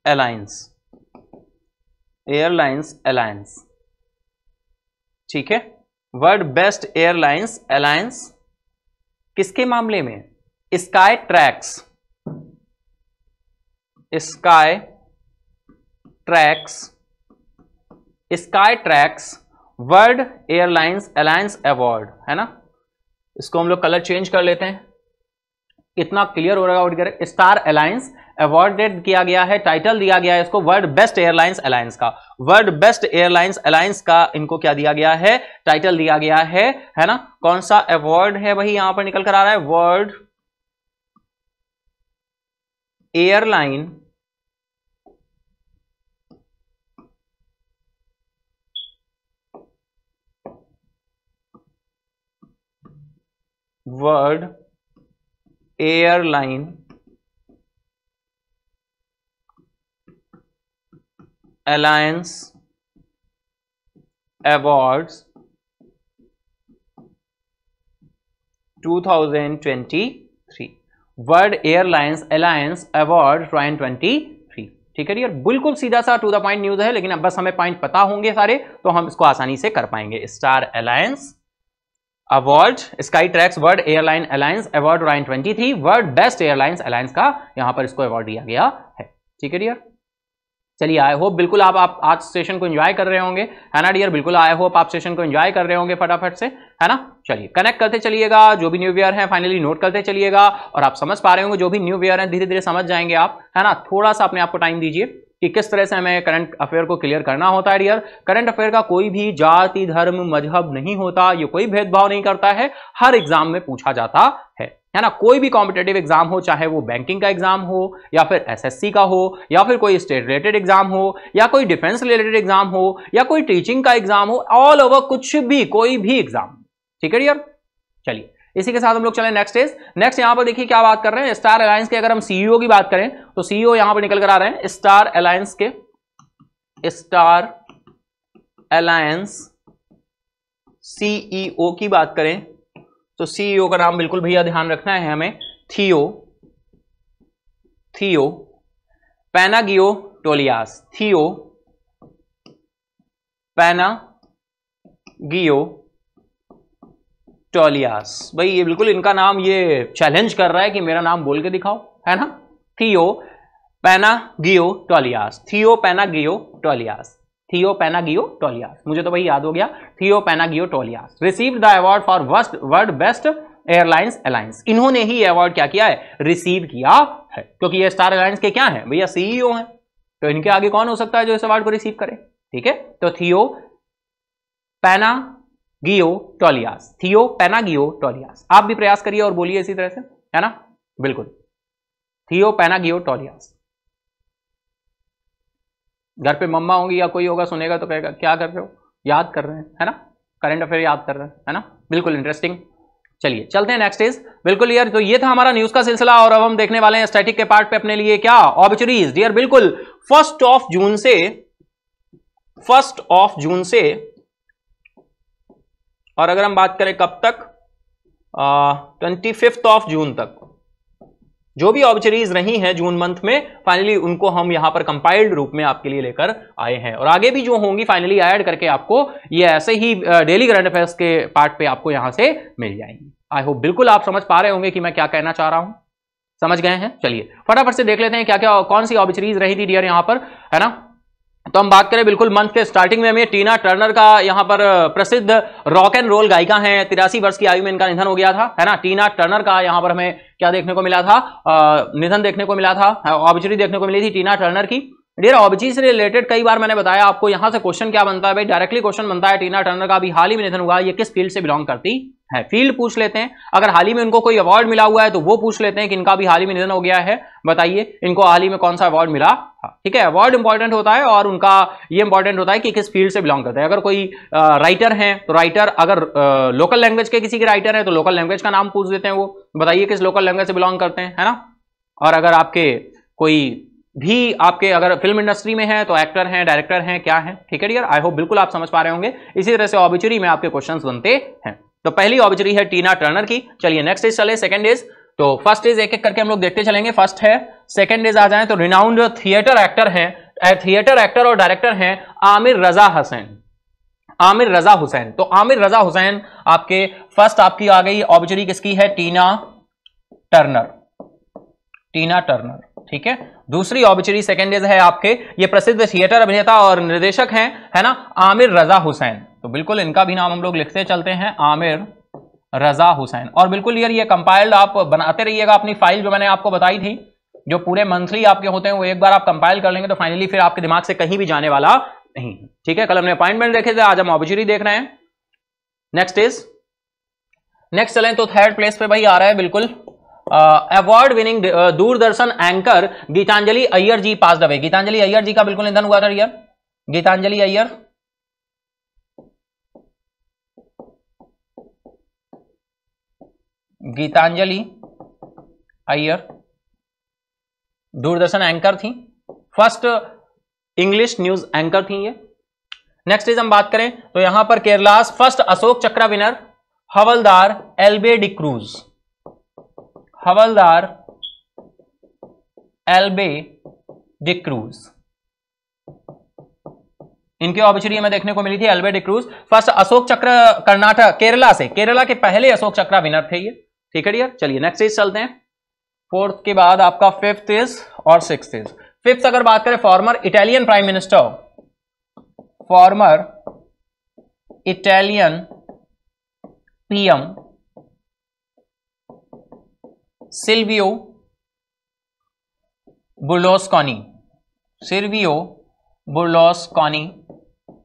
alliance. Airlines alliance. ठीक है? वर्ड बेस्ट एयरलाइंस अलायंस किसके मामले में? Skytrax. Skytrax. Skytrax world airlines alliance award, है ना? इसको हम लोग कलर चेंज कर लेते हैं। कितना क्लियर हो रहा है स्टार अलायंस अवार्डेड किया गया है, टाइटल दिया गया है इसको, वर्ल्ड बेस्ट एयरलाइंस अलायंस का। वर्ल्ड बेस्ट एयरलाइंस अलायंस का इनको क्या दिया गया है? टाइटल दिया गया है है ना? कौन सा अवार्ड है वही यहाँ पर निकल कर आ रहा है? World airline world airline alliance awards 2023 world airlines alliance award 2023 ठीक है यार बिल्कुल सीधा सा टू द पॉइंट न्यूज़ है, लेकिन अब बस हमें पॉइंट पता होंगे सारे तो हम इसको आसानी से कर पाएँगे। Star Alliance award Skytrax world airline alliance award राइन 23 वर्ल्ड बेस्ट एयरलाइंस अलायंस का यहाँ पर इसको अवार्ड दिया गया है। ठीक है डियर चलिए आई होप बिल्कुल आप आप आज सेशन को एंजॉय कर रहे होंगे। है ना डियर बिल्कुल आई होप आप सेशन को एंजॉय कर रहे होंगे फटाफट से। है ना? चलिए कनेक्ट करते चलिएगा, जो भी न्यू ईयर है फाइनली नोट करते चलिएगा, और आप समझ पा रहे होंगे, जो भी न्यू ईयर है धीरे धीरे समझ जाएँगे आप। है ना? थोड़ा सा अपने आप को टाइम दीजिए। कि किस तरह से हमें करंट अफेयर को क्लियर करना होता है डियर करंट अफेयर का कोई भी जाति, धर्म, मज़हब नहीं होता, ये कोई भेदभाव नहीं करता है, हर एग्ज़ाम में पूछा जाता है। है ना? कोई भी कॉम्पिटेटिव एग्ज़ाम हो, चाहे वो बैंकिंग का एग्ज़ाम हो, या फिर एसएससी का हो, या फिर कोई स्टेट रिलेटेड एग्ज़ाम हो, या कोई डिफेंस रिलेटेड एग्ज़ाम हो, या कोई टीचिंग का एग्ज़ाम हो ऑल ओवर कुछ भी, कोई भी एग्ज़ाम ठीक है डियर चलिए। इसी के साथ हम लोग चले नेक्स्ट स्टेज नेक्स्ट यहाँ पर देखिए क्या बात कर रहे हैं स्टार अलायंस के अगर हम सीईओ की बात करें तो सीईओ यहाँ पर निकल कर आ रहे हैं स्टार अलायंस के स्टार अलायंस सीईओ की बात करें तो सीईओ का नाम बिल्कुल भैया ध्यान रखना है हमें थियो थियो पैनागियो टोलियास थियो पैना गियो टोलियास भाई, ये बिल्कुल इनका नाम ये चैलेंज कर रहा है कि मेरा नाम बोल के दिखाओ, है ना? थियो पैना गियो टोलियास थियो पैना गियो टोलियास थियो पैना गियो टोलियास मुझे तो भाई याद हो गया। Theo Panagiotoulias received the award for worst world best airlines alliance इन्होंने ही अवार्ड क्या किया है? रिसीव किया है। क्योंकि ये स्टार अलायंस के क्या है? भैया सीईओ हैं। तो इनके आगे कौन हो सकता है जो इस अवार्ड को रिसीव करे? ठीक है? तो थियो पैना गियो टोलियास थियो पेनागियो टोलियास आप भी प्रयास करिए और बोलिए इसी तरह से, है ना? बिल्कुल। थियो पेनागियो टोलियास घर पे मम्मा होंगी या कोई होगा, सुनेगा तो कहेगा, क्या कर रहे हो? याद कर रहे हैं, है ना? करंट अफेयर याद कर रहे हैं, है ना? बिल्कुल इंटरेस्टिंग चलिए, चलते हैं नेक्स्ट इज़ बिल्कुल यार तो ये था हमारा न्यूज़ का सिलसिला और अब हम देखने वाले हैं स्टैटिक के पार्ट पे अपने लिए क्या? ऑबिचुरीज डियर बिल्कुल फ़र्स्ट ऑफ़ जून से फ़र्स्ट ऑफ़ जून से और अगर हम बात करें कब तक? ट्वेंटी फिफ्थ ऑफ़ जून तक। जो भी ऑब्चरीज रही हैं जून मंथ में फाइनली उनको हम यहाँ पर कंपाइल्ड रूप में आपके लिए लेकर आए हैं। और आगे भी जो होंगी फाइनली ऐड करके आपको ये ऐसे ही डेली करंट अफेयर्स के पार्ट पे आपको यहाँ से मिल जाएँगी। आई होप बिल्कुल आप समझ पा रहे होंगे कि मैं क्या कहना चाह रहा हूँ। समझ गए हैं? चलिए, फटाफट से देख लेते हैं क्या क्या कौन सी ऑब्चरीज रही थी डियर यहाँ पर, है ना? तो हम बात करें बिल्कुल मंथ के स्टार्टिंग में, हमें टीना टर्नर का यहाँ पर प्रसिद्ध रॉक एंड रोल गायिका हैं। तिरासी वर्ष की आयु में इनका निधन हो गया था, है ना? टीना टर्नर का यहाँ पर हमें क्या देखने को मिला था? निधन देखने को मिला था ऑबिचरी देखने को मिली थी टीना टर्नर की। डियर ऑब्जी से रिलेटेड कई बार मैंने बताया आपको, यहाँ से क्वेश्चन क्या बनता है? भाई डायरेक्टली क्वेश्चन बनता है टीना टर्नर का, अभी हाल ही में निधन हुआ, ये किस फ़ील्ड से बिलोंग करती? है। फ़ील्ड पूछ लेते हैं। अगर हाल ही में उनको कोई अवार्ड मिला हुआ है तो वो पूछ लेते हैं कि इनका भी हाल ही में निधन हो गया है। बताइए, इनको हाल ही में कौन सा अवार्ड मिला? था ठीक है अवार्ड इंपॉर्टेंट होता है और उनका ये इंपॉर्टेंट होता है कि किस फ़ील्ड से बिलोंग करते हैं। अगर कोई राइटर है तो राइटर अगर लोकल लैंग्वेज के किसी के राइटर है तो लोकल लैंग्वेज का नाम पूछ देते हैं वो। बताइए किस लोकल लैंग्वेज से बिलोंग करते हैं, है ना? और अगर आपके कोई भी आपके अगर फ़िल्म इंडस्ट्री में है तो एक्टर हैं डायरेक्टर हैं, क्या है? ठीक है डियर आई होप बिल्कुल आप समझ पा रहे होंगे। इसी तरह से ऑबिचुरी में आपके क्वेश्चंस बनते हैं। तो पहली ऑबिचुरी है टीना टर्नर की। चलिए नेक्स्ट इज़ चले सेकंड इज़ तो फ़र्स्ट इज़ एक एक करके हम लोग देखते चलेंगे। फ़र्स्ट है सेकंड इज़ आ जाए तो रिनाउंड थिएटर एक्टर है थिएटर एक्टर और डायरेक्टर हैं आमिर रजा हसैन। आमिर रजा हुसैन। तो आमिर रजा हुसैन आपके फ़र्स्ट आपकी आ गई ऑबिचुरी किसकी है? टीना टर्नर। टीना टर्नर, ठीक है? दूसरी ऑबिचरी सेकेंड इज़ है आपके। ये प्रसिद्ध थिएटर अभिनेता और निर्देशक हैं, है ना? आमिर रजा हुसैन। तो बिल्कुल इनका भी नाम हम लोग लिखते चलते हैं, आमिर रजा हुसैन। और बिल्कुल यार, ये कंपाइल्ड आप बनाते रहिएगा अपनी फ़ाइल जो मैंने आपको बताई थी, जो पूरे मंथली आपके होते हैं, वो एक बार आप कंपाइल कर लेंगे तो फाइनली फिर आपके दिमाग से कहीं भी जाने वाला नहीं ठीक है, कल हमने अपॉइंटमेंट देखे थे, आज हम ऑबिचरी देख रहे हैं। नेक्स्ट इज़ नेक्स्ट चलें तो थर्ड प्लेस पे भाई आ रहा है, बिल्कुल। Award winning Doordarshan anchor Gitanjali Iyer ji passed दबे। गीतांजलि अय्यर जी का बिल्कुल निधन हुआ था यार। गीतांजलि अय्यर गीतांजलि, अय्यर, दूरदर्शन एंकर थी। फ़र्स्ट, इंग्लिश न्यूज़ एंकर थी ये। नेक्स्ट इज़ हम बात करें तो यहाँ पर केरलास फ़र्स्ट अशोक चक्रा विनर, हवलदार एल्बे डिक्रूज हवलदार एल्बे डिक्रूज इनकी ऑबिचरी में देखने को मिली थी, एल्बे डिक्रूज फ़र्स्ट अशोक चक्र कर्नाटक, केरला से, केरला के पहले अशोक चक्र विनर थे ये। ठीक है डियर चलिए नेक्स्ट इज़ चलते हैं। फोर्थ के बाद आपका फिफ्थ इज़ और सिक्स इज़ फिफ्थ अगर बात करें former Italian prime minister former Italian PM Silvio Berlusconi Silvio Berlusconi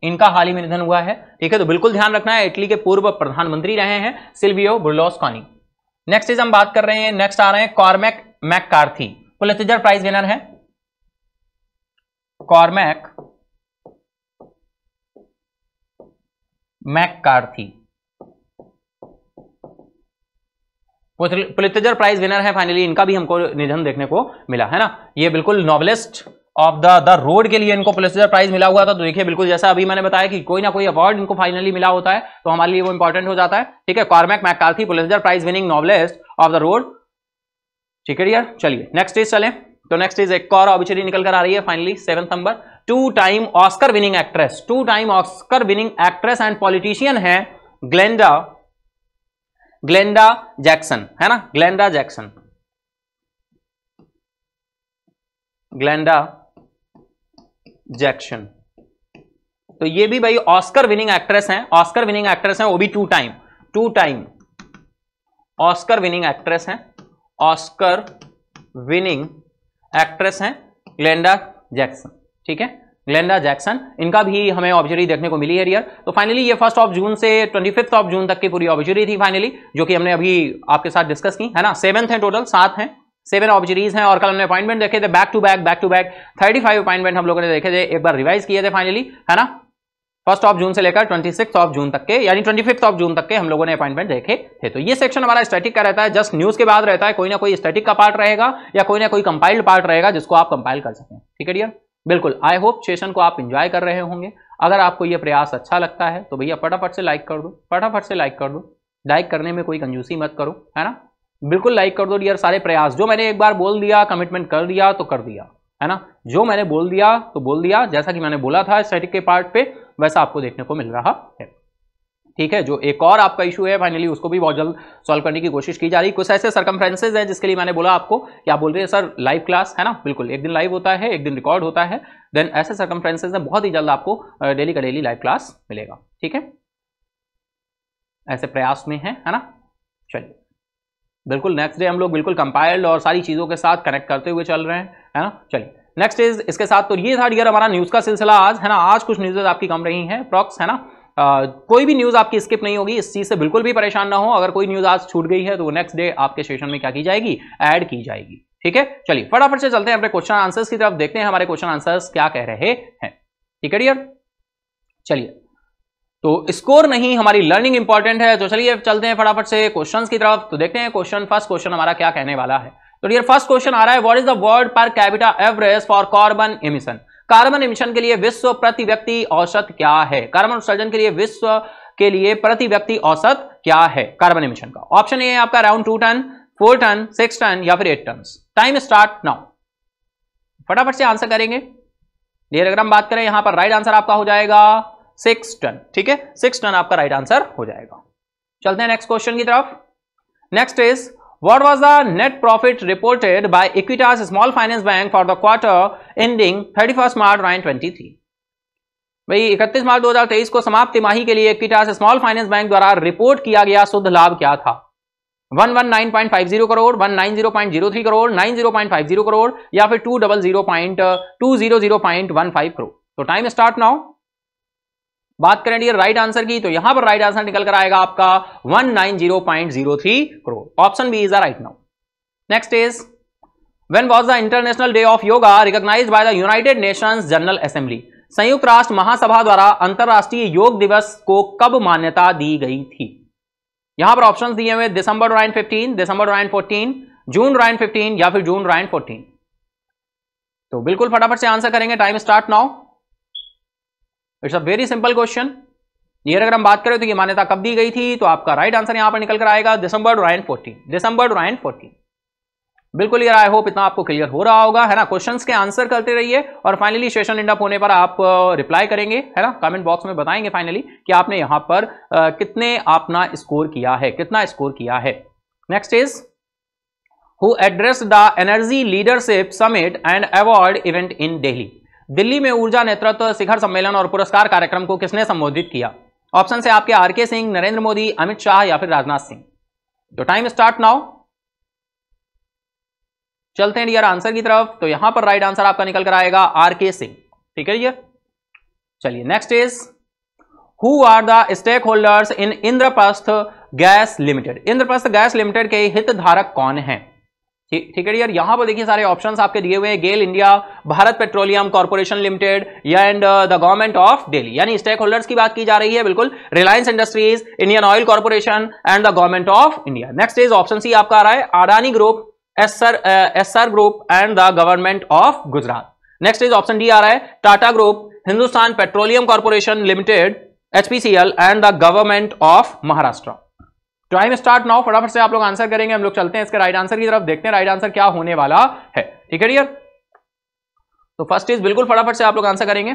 इनका हाल ही में निधन हुआ है। ठीक है तो बिल्कुल ध्यान रखना है, इटली के पूर्व प्रधानमंत्री रहे हैं सिल्वियो बुर्लोस्कॉनी नेक्स्ट इज़ हम बात कर रहे हैं नेक्स्ट आ रहे हैं Cormac McCarthy Pulitzer prize winner है। Cormac McCarthy Pulitzer prize winner है फाइनली इनका भी हमको निधन देखने को मिला, है ना? ये बिल्कुल novelist of the the road के लिए इनको पुलितजर प्राइज मिला हुआ था। तो देखिए, बिल्कुल जैसा अभी मैंने बताया कि कोई ना कोई अवार्ड इनको फाइनली मिला होता है तो हमारे लिए वो इंपॉर्टेंट हो जाता है। ठीक है Cormac McCarthy Pulitzer prize winning novelist of the road ठीक है यार चलिए नेक्स्ट इज़ चले। तो नेक्स्ट इज़ एक और ऑबिचरी निकल कर आ रही है finally seventh number two time Oscar winning actress two time Oscar winning actress and politician है ग्लेंडा ग्लेंडा जैक्सन है ना? ग्लेंडा जैक्सन ग्लेंडा जैक्सन तो ये भी भाई ऑस्कर विनिंग एक्ट्रेस हैं। ऑस्कर विनिंग एक्ट्रेस हैं वो भी two time two time Oscar winning actress हैं। ऑस्कर विनिंग एक्ट्रेस हैं ग्लेंडा जैक्सन ठीक है? ग्लेंडा जैक्सन इनका भी हमें ऑब्जरी देखने को मिली है रियर तो फाइनली ये फ़र्स्ट ऑफ़ जून से ट्वेंटी फिफ्थ ऑफ़ जून तक की पूरी ऑब्जरी थी फाइनली जो कि हमने अभी आपके साथ डिस्कस की, है ना? सेवंथ है टोटल सात हैं। सेवन ऑब्जरीज हैं और कल हमने अपॉइंटमेंट देखे थे back to back back to back thirty five appointment हम लोगों ने देखे थे, एक बार रिवाइज किए थे फाइनली है ना? फ़र्स्ट ऑफ़ जून से लेकर ट्वेंटी सिक्स ऑफ़ जून तक के, यानी ट्वेंटी फिफ्थ ऑफ़ जून तक के हम लोगों ने अपॉइंटमेंट देखे थे। तो ये सेक्शन हमारा स्टैटिक का रहता है जस्ट न्यूज़ के बाद रहता है, कोई ना कोई स्टैटिक का पार्ट रहेगा या कोई ना कोई कंपाइल्ड पार्ट रहेगा जिसको आप कंपाइल कर सकें। ठीक है डियर बिल्कुल आई होप सेशन को आप इंजॉय कर रहे होंगे। अगर आपको ये प्रयास अच्छा लगता है तो भैया फटाफट से लाइक कर दो, फटाफट से लाइक कर दो। लाइक करने में कोई कंजूसी मत करो, है ना? बिल्कुल लाइक कर दो डियर सारे प्रयास। जो मैंने एक बार बोल दिया कमिटमेंट कर दिया तो कर दिया, है ना? जो मैंने बोल दिया तो बोल दिया। जैसा कि मैंने बोला था स्टैटिक के पार्ट पे, वैसा आपको देखने को मिल रहा है। ठीक है? जो एक और आपका इशू है फाइनली उसको भी बहुत जल्द सॉल्व करने की कोशिश की जा रही। है कुछ ऐसे सरकमफ्रेंसेज हैं, जिसके लिए मैंने बोला आपको, कि आप बोल रहे हैं, सर लाइव क्लास है ना? बिल्कुल, एक दिन लाइव होता है, एक दिन रिकॉर्ड होता है। देन ऐसे सरकमफ्रेंसेज में बहुत ही जल्द आपको डेली का डेली लाइव क्लास मिलेगा। ठीक है? ऐसे प्रयास में है है ना? चलिए। बिल्कुल नेक्स्ट डे हम लोग बिल्कुल कंपाइल्ड और सारी चीज़ों के साथ कनेक्ट करते हुए चल रहे हैं है ना? चलिए नेक्स्ट इज़ इसके साथ तो ये था डियर हमारा न्यूज़ का सिलसिला आज है ना? आज कुछ न्यूज़ आपकी कम रही हैं प्रॉक्स है ना? आ, कोई भी न्यूज़ आपकी स्किप नहीं होगी इस चीज़ से बिल्कुल भी परेशान ना हो अगर कोई न्यूज़ आज छूट गई है तो नेक्स्ट डे आपके सेशन में क्या की जाएगी? ऐड की जाएगी ठीक है? चलिए फटाफट से चलते हैं अपने क्वेश्चन आंसर्स की तरफ़ देखते हैं हमारे क्वेश्चन आंसर्स क्या कह रहे हैं ठीक है डियर चलिए तो स्कोर नहीं, हमारी लर्निंग इंपॉर्टेंट है तो चलिए चलते हैं फटाफट से क्वेश्चंस की तरफ़ तो देखते हैं क्वेश्चन फ़र्स्ट क्वेश्चन हमारा क्या कहने वाला है। तो डियर फ़र्स्ट क्वेश्चन आ रहा है what is the world per capita average for carbon emission carbon emission के लिए विश्व प्रति व्यक्ति औसत क्या है? कार्बन उत्सर्जन के लिए विश्व के लिए प्रति व्यक्ति औसत क्या है? कार्बन इमिशन का। ऑप्शन ए है आपका around two ton four ton six ton या फिर eight ton time start now फटाफट से आंसर करेंगे। डियर अगर हम बात करें, यहाँ पर राइट आंसर आपका हो जाएगा। सिक्स टन, ठीक है? सिक्स टन आपका राइट आंसर हो जाएगा। चलते हैं नेक्स्ट क्वेश्चन की तरफ़। Next is What was the net profit reported by Equitas Small Finance Bank for the quarter ending 31st March 2023? भाई 31 मार्च 2023 को समाप्त तिमाही के लिए इक्विटास स्मॉल फाइनेंस बैंक द्वारा रिपोर्ट किया गया शुद्ध लाभ क्या था? 119.50 करोड़ 190.03 करोड़ 90.50 करोड़ या फिर 200.200.15 करोड़ तो टाइम स्टार्ट नाउ बात करें डियर राइट आंसर की तो यहाँ पर राइट आंसर निकल कर आएगा आपका 190.03 crore option B is right now next is when was the International Day of Yoga recognised by the United Nations General Assembly संयुक्त राष्ट्र महासभा द्वारा अंतरराष्ट्रीय योग दिवस को कब मान्यता दी गई थी? यहाँ पर ऑप्शन दिए हुए दिसंबर राइन 15 दिसंबर राइन 14 जून राइन 15 या फिर जून राइन 14 तो बिल्कुल फटाफट से आंसर करेंगे time start now it's a very simple question ये अगर हम बात करें तो ये मान्यता कब दी गई थी? तो आपका राइट आंसर यहाँ पर निकल कर आएगा December two nine fourteen December two nine fourteen बिल्कुल यार आई होप इतना आपको क्लियर हो रहा होगा है ना? क्वेश्चंस के आंसर करते रहिए और फाइनली सेशन इंड अप होने पर आप रिप्लाई करेंगे है ना? कमेंट बॉक्स में बताएँगे फाइनली कि आपने यहाँ पर आ, कितने अपना स्कोर किया है कितना स्कोर किया है। Next is who addressed the energy leadership summit and award event in Delhi Delhi में ऊर्जा नेतृत्व शिखर सम्मेलन और पुरस्कार कार्यक्रम को किसने संबोधित किया? ऑप्शन से आपके आर के सिंह, नरेंद्र मोदी, अमित शाह या फिर राजनाथ सिंह। तो टाइम स्टार्ट नाउ चलते हैं डियर आंसर की तरफ़। तो यहाँ पर राइट आंसर आपका निकल कर आएगा आर के सिंह। ठीक है डियर चलिए next is who are the stakeholders in Indraprastha Gas Limited Indraprastha Gas Limited के हितधारक कौन हैं? ठीक है यार यहाँ पर देखिए सारे ऑप्शंस आपके दिए हुए हैं। GAIL India Bharat Petroleum Corporation Limited या and the Government of Delhi यानी स्टेक होल्डर्स की बात की जा रही है बिल्कुल। Reliance Industries Indian Oil Corporation and the Government of India next is option C आपका आ रहा है। Adani group Essar Essar group and the Government of Gujarat next is option D आ रहा है। Tata group Hindustan Petroleum Corporation Limited HPCL and the Government of Maharashtra time start now फटाफट से आप लोग आंसर करेंगे, हम लोग चलते हैं इसके राइट आंसर की तरफ़, देखते हैं राइट आंसर क्या होने वाला है। ठीक है डियर तो फ़र्स्ट इज़ बिल्कुल फटाफट से आप लोग आंसर करेंगे।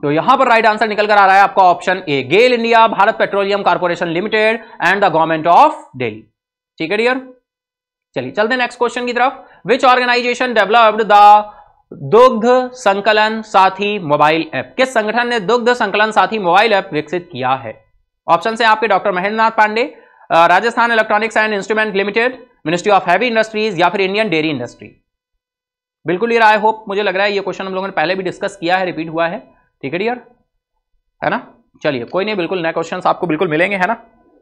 तो यहाँ पर राइट आंसर निकल कर आ रहा है आपका option A GAIL India Bharat Petroleum Corporation Limited and the Government of Delhi ठीक है डियर चलिए, चलते नेक्स्ट क्वेश्चन की तरफ़। विच ऑर्गेनाइजेशन डेवलप्ड द दुग्ध संकलन साथी मोबाइल ऐप किस संगठन ने दुग्ध संकलन साथी मोबाइल ऐप विकसित किया है? ऑप्शन है आपके doctor Mahendra Nath Pandey Rajasthan Electronics and Instrument Limited Ministry of Heavy Industries या फिर इंडियन डेयरी इंडस्ट्री बिल्कुल ये आई होप मुझे लग रहा है ये क्वेश्चन हम लोगों ने पहले भी डिस्कस किया है रिपीट हुआ है। ठीक है डियर है ना? चलिए, कोई नहीं, बिल्कुल नए क्वेश्चन आपको बिल्कुल मिलेंगे, है ना?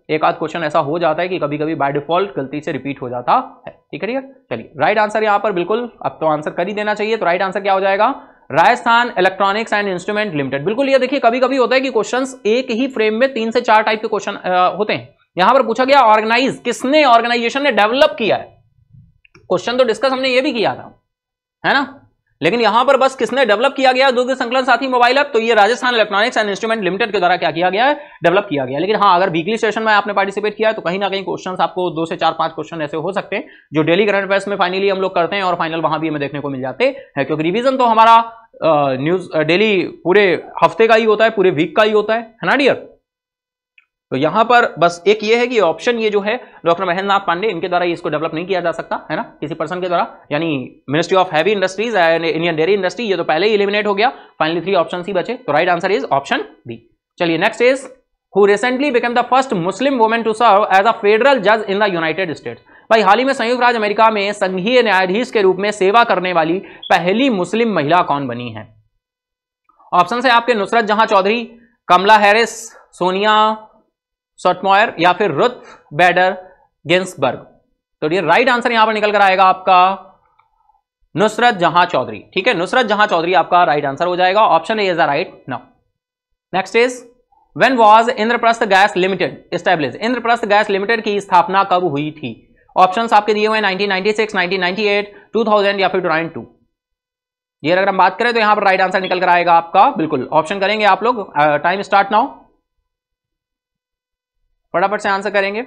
एक आध क्वेश्चन ऐसा हो जाता है कि कभी कभी बाय डिफ़ॉल्ट गलती से रिपीट हो जाता है। ठीक है डियर चलिए राइट आंसर यहाँ पर बिल्कुल अब तो आंसर कर ही देना चाहिए तो राइट आंसर क्या हो जाएगा? Rajasthan Electronics and Instrument Limited. बिल्कुल ये देखिए कभी कभी होता है कि क्वेश्चंस एक ही फ्रेम में तीन से चार टाइप के क्वेश्चन होते हैं। यहाँ पर पूछा गया, ऑर्गेनाइज, किसने ऑर्गेनाइजेशन ने डेवलप किया है? क्वेश्चन तो डिस्कस हमने ये भी किया था, है ना? लेकिन यहाँ पर बस किसने डेवलप किया गया, दुर्ग संकलन साथी मोबाइल ऐप? तो ये Rajasthan Electronics and Instrument Limited के द्वारा क्या किया गया है? डेवलप किया गया। लेकिन हाँ अगर वीकली सेशन में आपने पार्टिसिपेट किया तो कहीं ना कहीं क्वेश्चंस आपको दो से चार पाँच क्वेश्चन ऐसे हो सकते हैं, जो डेली करंट अफेयर्स में फाइनली हम लोग करते हैं और फाइनल वहाँ भी हमें देखने को मिल जाते हैं, क्योंकि रिविजन तो हमारा न्यूज़ डेली पूरे हफ़्ते का ही होता है, पूरे वीक का ही होता है है ना डियर तो यहाँ पर बस एक ये है कि ऑप्शन ये जो है डॉक्टर महेंद्र नाथ पांडे, इनके द्वारा इसको डेवलप नहीं किया जा सकता, है ना, किसी पर्सन के द्वारा। यानी Ministry of Heavy Industries and Indian dairy industry ये तो पहले ही इलिमिनेट हो गया। फाइनली थ्री ऑप्शन ही बचे तो right answer is option B चलिए next is who recently become the first Muslim women to serve as a federal जज इन द यूनाइटेड स्टेट्स भाई, हाल ही में संयुक्त राज्य अमेरिका में संघीय न्यायाधीश के रूप में सेवा करने वाली पहली मुस्लिम महिला कौन बनी है? ऑप्शन है आपके Nusrat Jahan Choudhury, Kamala Harris, Sonia Sotomayor या फिर रुथ बैडर गेंसबर्ग तो ये राइट आंसर यहाँ पर निकल कर आएगा आपका नुसरत जहाँ चौधरी। ठीक है, नुसरत जहाँ चौधरी आपका राइट आंसर हो जाएगा। Option A is the right no next is when was Indraprastha Gas Limited establish Indraprastha Gas Limited की स्थापना कब हुई थी? ऑप्शन आपके दिए हुए 1996, 1998, 2000 या फिर 2002 ये अगर हम बात करें तो यहाँ पर राइट आंसर निकल कर आएगा आपका। बिल्कुल ऑप्शन करेंगे आप लोग। टाइम स्टार्ट नाउ फटाफट से आंसर करेंगे।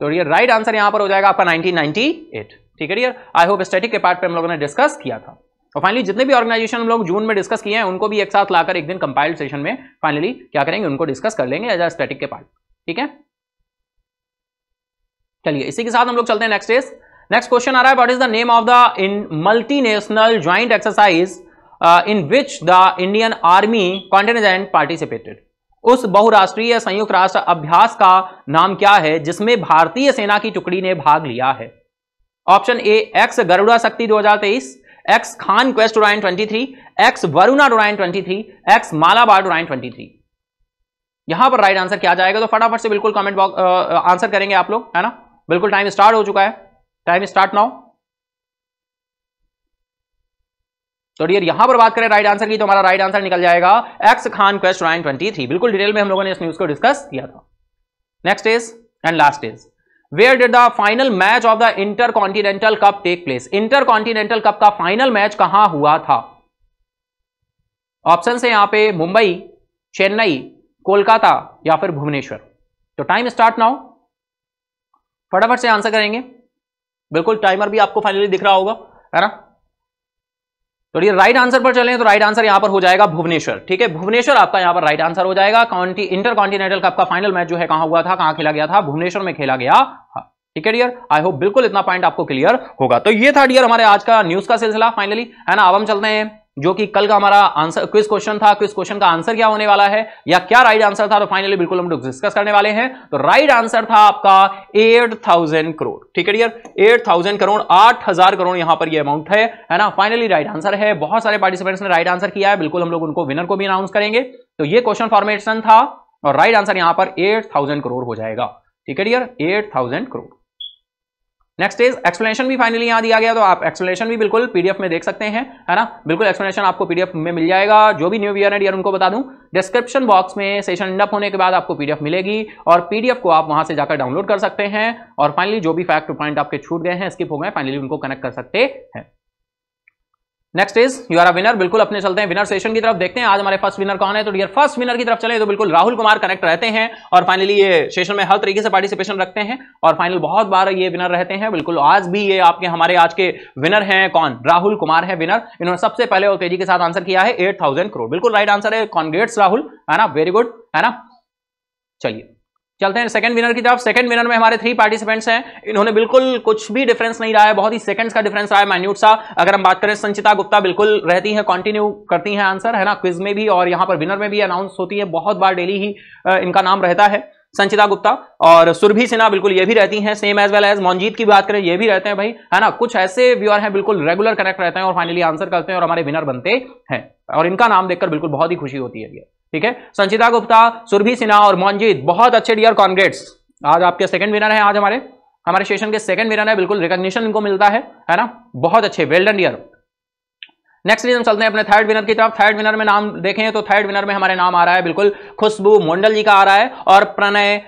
तो ये राइट आंसर यहाँ पर हो जाएगा आपका 1998 ठीक है आई होप स्टैटिक के पार्ट पे हम लोगों ने डिस्कस किया था। और फाइनली जितने भी ऑर्गेनाइजेशन हम लोग जून में डिस्कस किए हैं उनको भी एक साथ लाकर एक दिन कंपाइल्ड सेशन में फाइनली क्या करेंगे उनको डिस्कस कर लेंगे एज अ स्टैटिक के पार्ट ठीक है? चलिए, इसी के साथ हम लोग चलते हैं नेक्स्ट नेक्स्ट क्वेश्चन आ रहा है what is the name of the in multinational joint exercise in which the Indian army contingent participated उस बहुराष्ट्रीय संयुक्त राष्ट्र अभ्यास का नाम क्या है, जिसमें भारतीय सेना की टुकड़ी ने भाग लिया है? Option A ex Garuda Shakti 2023 ex Khaan Quest डोराइन 23 x Varuna डोराइन 23 एक्स मालाबार डोराइन 23 यहाँ पर राइट आंसर क्या जाएगा तो फटाफट से बिल्कुल कमेंट बॉक्स आंसर करेंगे आप लोग, है ना? बिल्कुल टाइम स्टार्ट हो चुका है। टाइम स्टार्ट नाउ तो डियर यहाँ पर बात करें राइट आंसर की तो हमारा राइट आंसर निकल जाएगा एक्स खान क्वेस्ट राइन ट्वेंटी थ्री बिल्कुल डिटेल में हम लोगों ने इस न्यूज़ को डिस्कस किया था। Next is and last is where did the final match of the intercontinental cup take place intercontinental cup का फाइनल मैच कहाँ हुआ था? ऑप्शन है यहाँ पे, मुंबई, चेन्नई, कोलकाता या फिर भुवनेश्वर। तो टाइम स्टार्ट नाउ फटाफट से आंसर करेंगे। बिल्कुल टाइमर भी आपको फाइनली दिख रहा होगा, है ना? तो ये राइट आंसर पर चलें तो राइट आंसर यहाँ पर हो जाएगा भुवनेश्वर, ठीक है? भुवनेश्वर आपका यहाँ पर राइट आंसर हो जाएगा। इंटर कॉन्टिनेंटल कप का फाइनल मैच जो है कहाँ हुआ था, कहाँ खेला गया था? भुवनेश्वर में खेला गया ठीक है डियर आई होप बिल्कुल इतना पॉइंट आपको क्लियर होगा। तो ये था डियर हमारे आज का न्यूज़ का सिलसिला फाइनली है ना? अब हम चलते हैं। जो कि कल का हमारा आंसर क्विज क्वेश्चन था। क्विज क्वेश्चन का आंसर क्या होने वाला है? या क्या राइट आंसर था? तो फाइनली बिल्कुल हम लोग डिस्कस करने वाले हैं। तो राइट आंसर था आपका एट थाउज़ेंड करोड़ ठीक है डियर एट थाउज़ेंड करोड़ आठ हज़ार करोड़ यहाँ पर ये अमाउंट है। है ना? फाइनली राइट आंसर है। बहुत सारे पार्टिसिपेंट्स ने राइट आंसर किया है। बिल्कुल हम लोग उनको विनर को भी अनाउंस करेंगे। तो ये क्वेश्चन फॉर्मेशन था। और राइट आंसर यहाँ पर एट थाउज़ेंड करोड़ हो जाएगा। ठीक है dear eight thousand crore next is explanation भी फाइनली यहाँ दिया गया तो आप एक्सप्लेनेशन भी बिल्कुल पीडीएफ में देख सकते हैं, है ना? बिल्कुल एक्सप्लेनेशन आपको पीडीएफ में मिल जाएगा। जो भी न्यू ईयर एंड ईयर उनको बता दूँ डिस्क्रिप्शन बॉक्स में सेशन इंडअप होने के बाद आपको पीडीएफ मिलेगी, और पीडीएफ को आप वहाँ से जाकर डाउनलोड कर सकते हैं, और फाइनली जो भी फैक्ट पॉइंट आपके छूट गए हैं स्किप हो गए फाइनली उनको कनेक्ट कर सकते हैं। Next is you are a winner बिल्कुल अपने चलते हैं। विनर सेशन की तरफ़ देखते हैं। आज हमारे फ़र्स्ट विनर कौन है? तो डियर फ़र्स्ट विनर की तरफ़ चले तो बिल्कुल राहुल कुमार कनेक्ट रहते हैं और फाइनली ये सेशन में हर तरीके से पार्टिसिपेशन रखते हैं और फाइनल बहुत बार ये विनर रहते हैं। बिल्कुल आज भी ये आपके, हमारे आज के विनर हैं कौन? राहुल कुमार है विनर इन्होंने सबसे पहले और तेज़ी के साथ आंसर किया है एट करोड़ बिल्कुल राइट आंसर है। कॉन्ग्रेट्स राहुल। है ना? वेरी गुड है ना? चलिए। चलते हैं सेकंड विनर की तरफ़। सेकंड विनर में हमारे थ्री पार्टिसिपेंट्स हैं। इन्होंने बिल्कुल कुछ भी डिफरेंस नहीं रहा है बहुत ही सेकंड्स का डिफरेंस रहा है माइन्यूट सा। अगर हम बात करें, संचिता गुप्ता बिल्कुल रहती है कंटिन्यू करती हैं आंसर है ना? क्विज में भी और यहाँ पर विनर में भी अनाउंस होती है। बहुत बार डेली ही इनका नाम रहता है, संचिता गुप्ता। और सुरभि सिन्हा बिल्कुल ये भी रहती हैं same as well as Monjit की बात करें, ये भी रहते हैं भाई, है ना? कुछ ऐसे व्यूअर हैं, बिल्कुल रेगुलर कनेक्ट रहते हैं और फाइनली आंसर करते हैं और हमारे विनर बनते हैं। और इनका नाम देखकर बिल्कुल बहुत ही खुशी होती है। ठीक है? संचिता गुप्ता, सुरभि सिन्हा और मोनजीत, बहुत अच्छे डियर कॉन्ग्रेट्स आज आपके सेकंड विनर है आज हमारे। हमारे सेशन के सेकंड विनर है, बिल्कुल रिकॉग्निशन इनको मिलता है है ना? बहुत अच्छे वेल्डन डियर नेक्स्ट हम चलते हैं अपने थर्ड विनर की तरफ़। थर्ड विनर में नाम देखें तो थर्ड विनर में हमारे नाम आ रहा है, बिल्कुल खुशबू मंडल जी का आ रहा है और प्रणय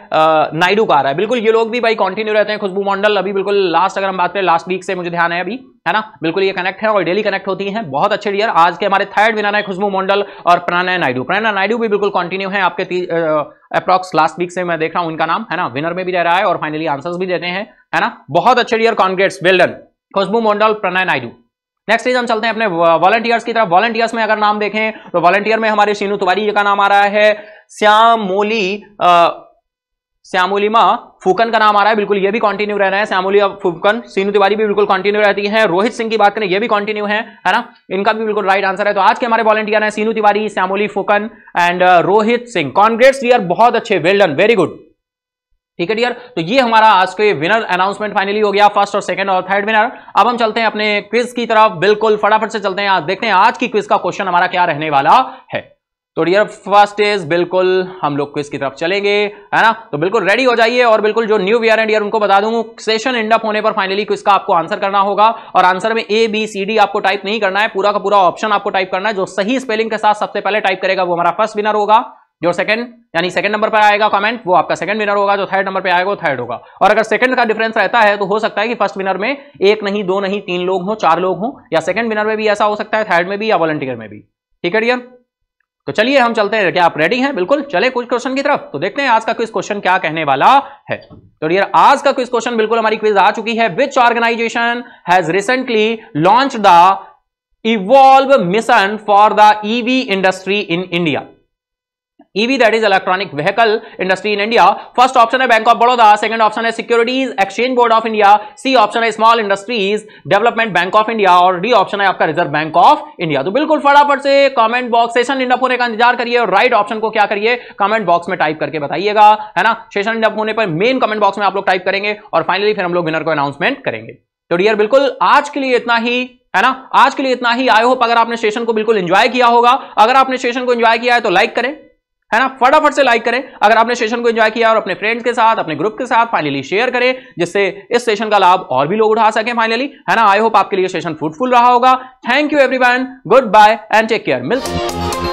नायडू का आ रहा है। बिल्कुल, ये लोग भी भाई कंटिन्यू रहते हैं, खुशबू मंडल अभी बिल्कुल लास्ट अगर हम बात करें लास्ट वीक से मुझे ध्यान है अभी, है ना? बिल्कुल, ये कनेक्ट है और डेली कनेक्ट होती है। बहुत अच्छे डियर आज के हमारे थर्ड विनर है खुशबू मंडल और प्रणय नायडू। प्रणय नायडू भी बिल्कुल कंटिन्यू है आपके अप्रॉक्स लास्ट वीक से मैं देख रहा हूँ उनका नाम, है ना? विनर में भी रह रहा है और फाइनली आंसर्स भी देते हैं, है ना? बहुत अच्छे dear congrats well Khushboo Mandal, Pranay Naidu. Next चीज़ हम चलते हैं अपने वॉलंटियर्स की तरफ़। वॉलंटियर्स में अगर नाम देखें तो वॉलंटियर में हमारे सीनू तिवारी का नाम आ रहा है। श्यामोली श्यामोलिमा फूकन का नाम आ रहा है। बिल्कुल, ये भी कंटिन्यू रह रहा है। श्यामोली फूकन सीनू तिवारी भी बिल्कुल कंटिन्यू रहती है। रोहित सिंह की बात करें, ये भी कंटिन्यू है है ना? इनका भी बिल्कुल राइट आंसर है। तो आज के हमारे वॉलंटियर हैं Seenu Tiwari, Shyamoli, Phukan and Rohit Singh. Congrats dear बहुत अच्छे। वेल डन वेरी गुड ठीक है डियर तो ये हमारा आज के विनर अनाउंसमेंट फाइनली हो गया फ़र्स्ट और सेकंड और थर्ड विनर अब हम चलते हैं अपने क्विज की तरफ़. बिल्कुल फटाफट से चलते हैं. आज देखते हैं आज की क्विज का क्वेश्चन हमारा क्या रहने वाला है. तो डियर फ़र्स्ट इज़ बिल्कुल हम लोग क्विज की तरफ़ चलेंगे, है ना? तो बिल्कुल रेडी हो जाइए और बिल्कुल जो न्यू वियर एंड ईयर उनको बता दूँ सेशन एंड अप होने पर फाइनली क्विज का आपको आंसर करना होगा और आंसर में ए बी सी डी आपको टाइप नहीं करना है. पूरा का पूरा ऑप्शन आपको टाइप करना है. जो सही स्पेलिंग के साथ सबसे पहले टाइप करेगा वो हमारा फ़र्स्ट विनर होगा. जो सेकंड यानी सेकंड नंबर पर आएगा कमेंट वो आपका सेकंड विनर होगा, जो थर्ड नंबर पे आएगा वो थर्ड होगा। और अगर सेकंड का डिफरेंस रहता है तो हो सकता है कि फ़र्स्ट विनर में एक नहीं, दो नहीं, तीन लोग हो, चार लोग हो, या सेकंड विनर में भी ऐसा हो सकता है थर्ड में भी या वॉलंटियर में भी। ठीक है डियर तो चलिए हम चलते हैं। क्या आप रेडी हैं? बिल्कुल, चले कुछ क्वेश्चन की तरफ़। तो देखते हैं आज का क्विज क्वेश्चन क्या कहने वाला है। तो डियर आज का क्विज क्वेश्चन बिल्कुल हमारी क्विज आ चुकी है। Which organisation has recently launch the evolve mission for the EV industry in India EV that is electronic vehicle industry in India. First option है bank of Baroda second option है securities exchange board of India C option है Small industries development bank of India और D option है आपका reserve bank of India तो बिल्कुल फटाफट से कमेंट बॉक्स सेशन इंडप होने का इंतज़ार करिए और राइट ऑप्शन को क्या करिए? कमेंट बॉक्स में टाइप करके बताइएगा, है ना? सेशन इंडप होने पर मेन कमेंट बॉक्स में आप लोग टाइप करेंगे और फाइनली फिर हम लोग विनर को अनाउंसमेंट करेंगे. तो डियर बिल्कुल आज के लिए इतना ही, है ना? आज के लिए इतना ही. आई होप अगर आपने सेशन को बिल्कुल एंजॉय किया होगा. अगर आपने सेशन को एंजॉय किया है तो लाइक करें. है ना? फटाफट से लाइक करें। अगर आपने सेशन को एंजॉय किया और अपने फ्रेंड्स के साथ, अपने ग्रुप के साथ फाइनली शेयर करें, जिससे इस सेशन का लाभ और भी लोग उठा सके फाइनली है ना? आई होप आपके लिए सेशन फ्रूटफुल रहा होगा। Thank you everyone good bye and take care मिलते